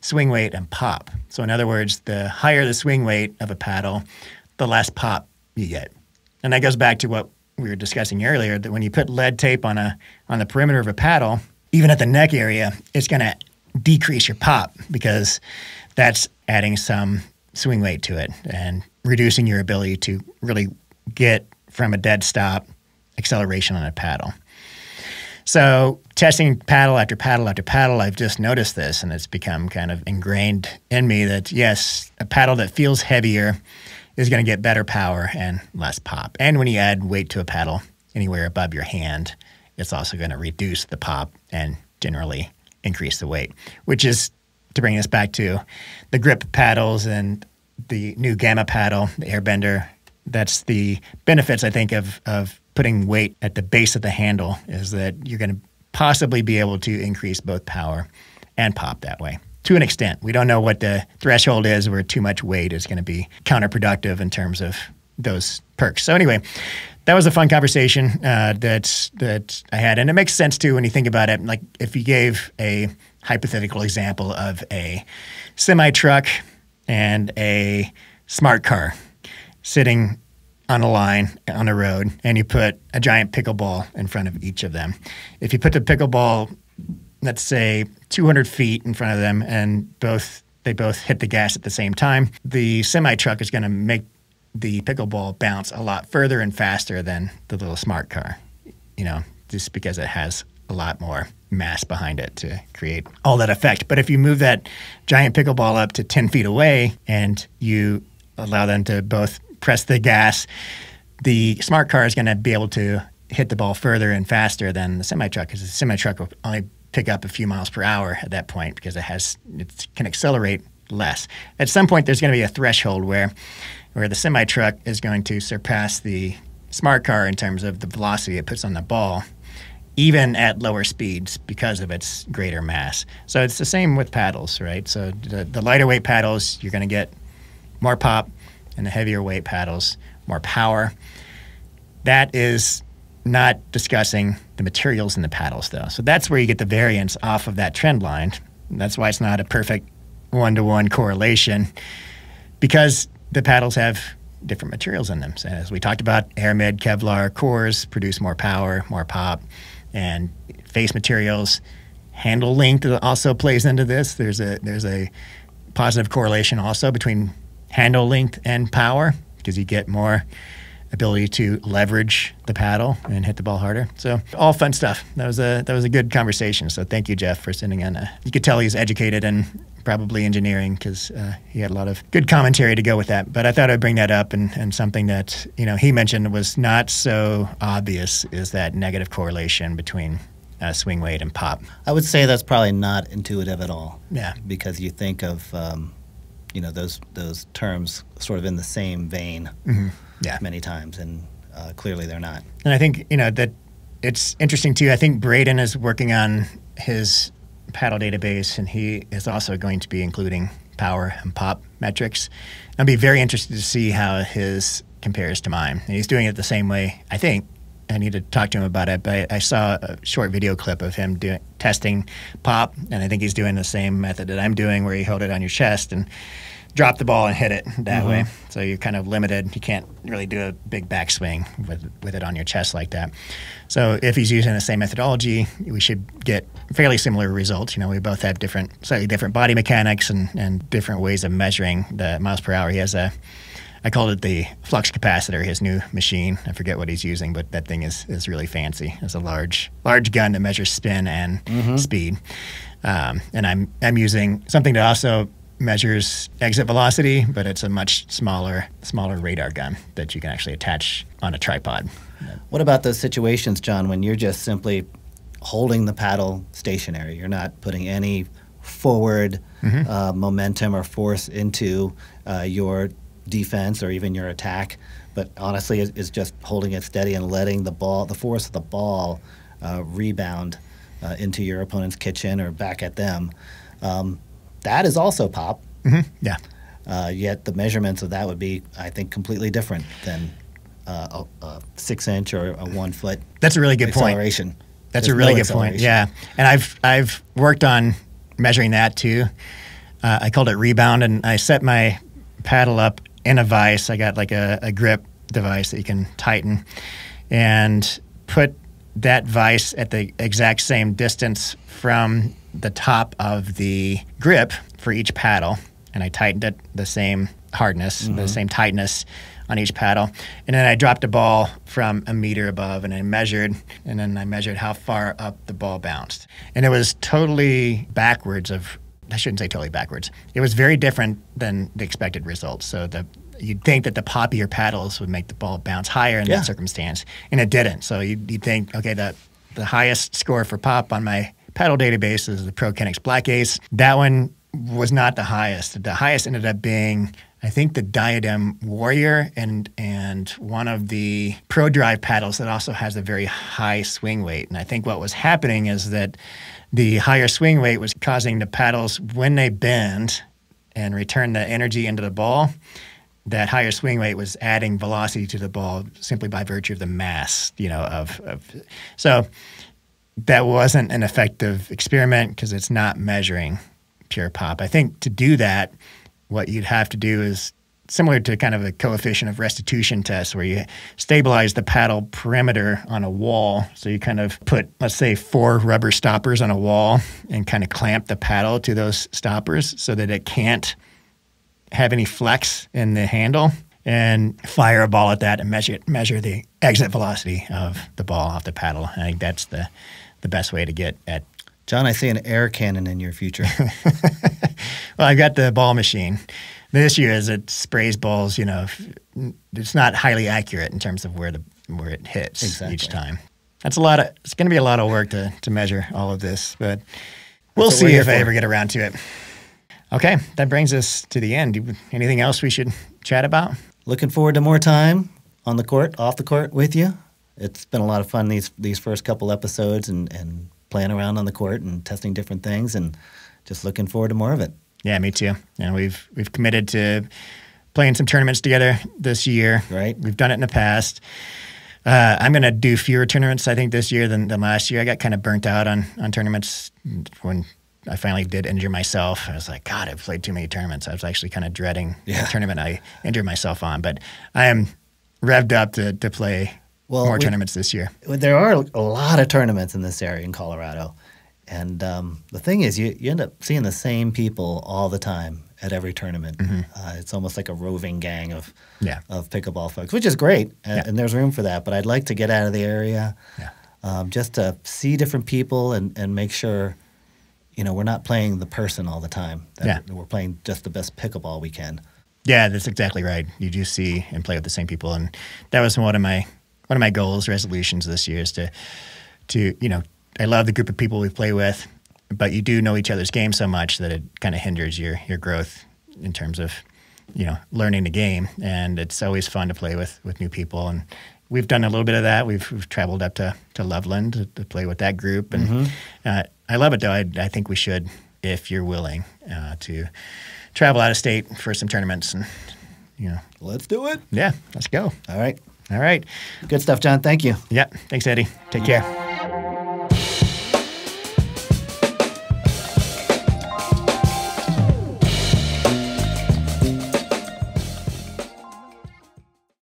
swing weight and pop. So in other words, the higher the swing weight of a paddle, the less pop you get, and that goes back to what we were discussing earlier that when you put lead tape on a on the perimeter of a paddle, even at the neck area, it's going to decrease your pop because that's adding some swing weight to it and reducing your ability to really get from a dead stop acceleration on a paddle. So, testing paddle after paddle after paddle, I've just noticed this and it's become kind of ingrained in me that yes, a paddle that feels heavier is going to get better power and less pop. And when you add weight to a paddle anywhere above your hand, it's also going to reduce the pop and generally increase the weight, which is to bring us back to the Gryp paddles and the new Gamma paddle, the Airbender. That's the benefits, I think, of, of putting weight at the base of the handle is that you're going to possibly be able to increase both power and pop that way to an extent. We don't know what the threshold is where too much weight is going to be counterproductive in terms of those perks. So anyway, that was a fun conversation uh, that that I had, and it makes sense too when you think about it. Like if you gave a hypothetical example of a semi truck and a smart car sitting on a line on a road, and you put a giant pickleball in front of each of them. If you put the pickleball let's say 200 feet in front of them and both they both hit the gas at the same time, the semi truck is going to make the pickleball bounce a lot further and faster than the little smart car. You know, just because it has a lot more mass behind it to create all that effect. But if you move that giant pickleball up to 10 feet away and you allow them to both press the gas, the smart car is going to be able to hit the ball further and faster than the semi truck because the semi truck will only pick up a few miles per hour at that point because it has it can accelerate less. At some point, there's going to be a threshold where where the semi truck is going to surpass the smart car in terms of the velocity it puts on the ball, even at lower speeds because of its greater mass. So it's the same with paddles, right? So the, the lighter weight paddles, you're going to get more pop, and the heavier weight paddles, more power. That is not discussing the materials in the paddles, though. So that's where you get the variance off of that trend line. That's why it's not a perfect one to one correlation because the paddles have different materials in them. So as we talked about, Aramid Kevlar cores produce more power, more pop, and face materials. Handle length also plays into this. There's a there's a positive correlation also between handle length and power because you get more ability to leverage the paddle and hit the ball harder. So all fun stuff. That was a that was a good conversation. So thank you, Jeff, for sending in. A, you could tell he's educated and probably engineering because uh, he had a lot of good commentary to go with that. But I thought I'd bring that up and, and something that you know he mentioned was not so obvious is that negative correlation between uh, swing weight and pop. I would say that's probably not intuitive at all. Yeah, because you think of um, you know those those terms sort of in the same vein. Mm-hmm yeah. many times, and uh, clearly they're not. And I think you know that it's interesting too. I think Braden is working on his paddle database, and he is also going to be including power and pop metrics. I'd be very interested to see how his compares to mine. And he's doing it the same way, I think. I need to talk to him about it, but I saw a short video clip of him doing testing pop, and I think he's doing the same method that I'm doing, where you hold it on your chest and drop the ball and hit it that mm-hmm. way. So you're kind of limited. You can't really do a big backswing with with it on your chest like that. So if he's using the same methodology, we should get fairly similar results. You know, we both have different, slightly different body mechanics and, and different ways of measuring the miles per hour. He has a I called it the flux capacitor, his new machine. I forget what he's using, but that thing is, is really fancy. It's a large large gun that measures spin and mm-hmm. speed. Um, and I'm I'm using something that also measures exit velocity, but it's a much smaller smaller radar gun that you can actually attach on a tripod. What about those situations, John, when you're just simply holding the paddle stationary? You're not putting any forward Mm-hmm. uh, momentum or force into uh, your defense or even your attack, but honestly, is, just holding it steady and letting the ball, the force of the ball, uh, rebound uh, into your opponent's kitchen or back at them. Um, that is also pop. Yeah. Uh, yet the measurements of that would be, I think, completely different than uh, a, a six inch or a one foot That's a really good point. acceleration. That's There's a really no good point. Yeah, and I've I've worked on measuring that too. Uh, I called it rebound, and I set my paddle up in a vise. I got like a, a grip device that you can tighten, and put that vise at the exact same distance from the top of the grip for each paddle, and I tightened it the same hardness, the mm-hmm. same tightness on each paddle. And then I dropped a ball from a meter above and I measured, and then I measured how far up the ball bounced. And it was totally backwards of, I shouldn't say totally backwards. It was very different than the expected results. So the You'd think that the poppier paddles would make the ball bounce higher in Yeah. that circumstance, and it didn't. So you'd, you'd think, okay, the, the highest score for pop on my paddle database is the ProKennex Black Ace. That one was not the highest. The highest ended up being, I think, the Diadem Warrior and and one of the ProDrive paddles that also has a very high swing weight. And I think what was happening is that the higher swing weight was causing the paddles when they bend and return the energy into the ball. That higher swing weight was adding velocity to the ball simply by virtue of the mass, you know, of, of so that wasn't an effective experiment because it's not measuring pure pop. I think to do that, what you'd have to do is similar to kind of a coefficient of restitution test where you stabilize the paddle perimeter on a wall. So you kind of put, let's say, four rubber stoppers on a wall and kind of clamp the paddle to those stoppers so that it can't have any flex in the handle and fire a ball at that and measure measure the exit velocity of the ball off the paddle. I think that's the the best way to get at. John, I see an air cannon in your future. [LAUGHS] Well, I've got the ball machine. The issue is it sprays balls. You know, it's not highly accurate in terms of where the where it hits Exactly. each time. That's a lot of. It's going to be a lot of work to to measure all of this, but we'll That's see if I ever get around to it. Okay, that brings us to the end. Anything else we should chat about? Looking forward to more time on the court, off the court with you. It's been a lot of fun these these first couple episodes and, and playing around on the court and testing different things and just looking forward to more of it. Yeah, me too. And we've we've committed to playing some tournaments together this year. Right. We've done it in the past. Uh, I'm going to do fewer tournaments, I think, this year than, than last year. I got kind of burnt out on on tournaments when I finally did injure myself. I was like, God, I've played too many tournaments. I was actually kind of dreading Yeah. the tournament I injured myself on. But I am revved up to, to play Well, more we- tournaments this year. There are a lot of tournaments in this area in Colorado. And um, the thing is, you, you end up seeing the same people all the time at every tournament. Uh, it's almost like a roving gang of, Yeah. of pickleball folks, which is great. And, Yeah. and there's room for that. But I'd like to get out of the area Yeah. um, just to see different people and, and make sure, you know, we're not playing the person all the time. That Yeah. We're playing just the best pickleball we can. Yeah, that's exactly right. You do see and play with the same people, and that was one of my one of my goals, resolutions this year is to to you know I love the group of people we play with, but you do know each other's game so much that it kind of hinders your your growth in terms of you know learning the game, and it's always fun to play with with new people and. We've done a little bit of that. We've, we've traveled up to, to Loveland to, to play with that group, and uh, I love it. Though I, I think we should, if you're willing, uh, to travel out of state for some tournaments and you know Let's do it. yeah let's go All right. all right Good stuff, John. Thank you. yeah thanks eddie take care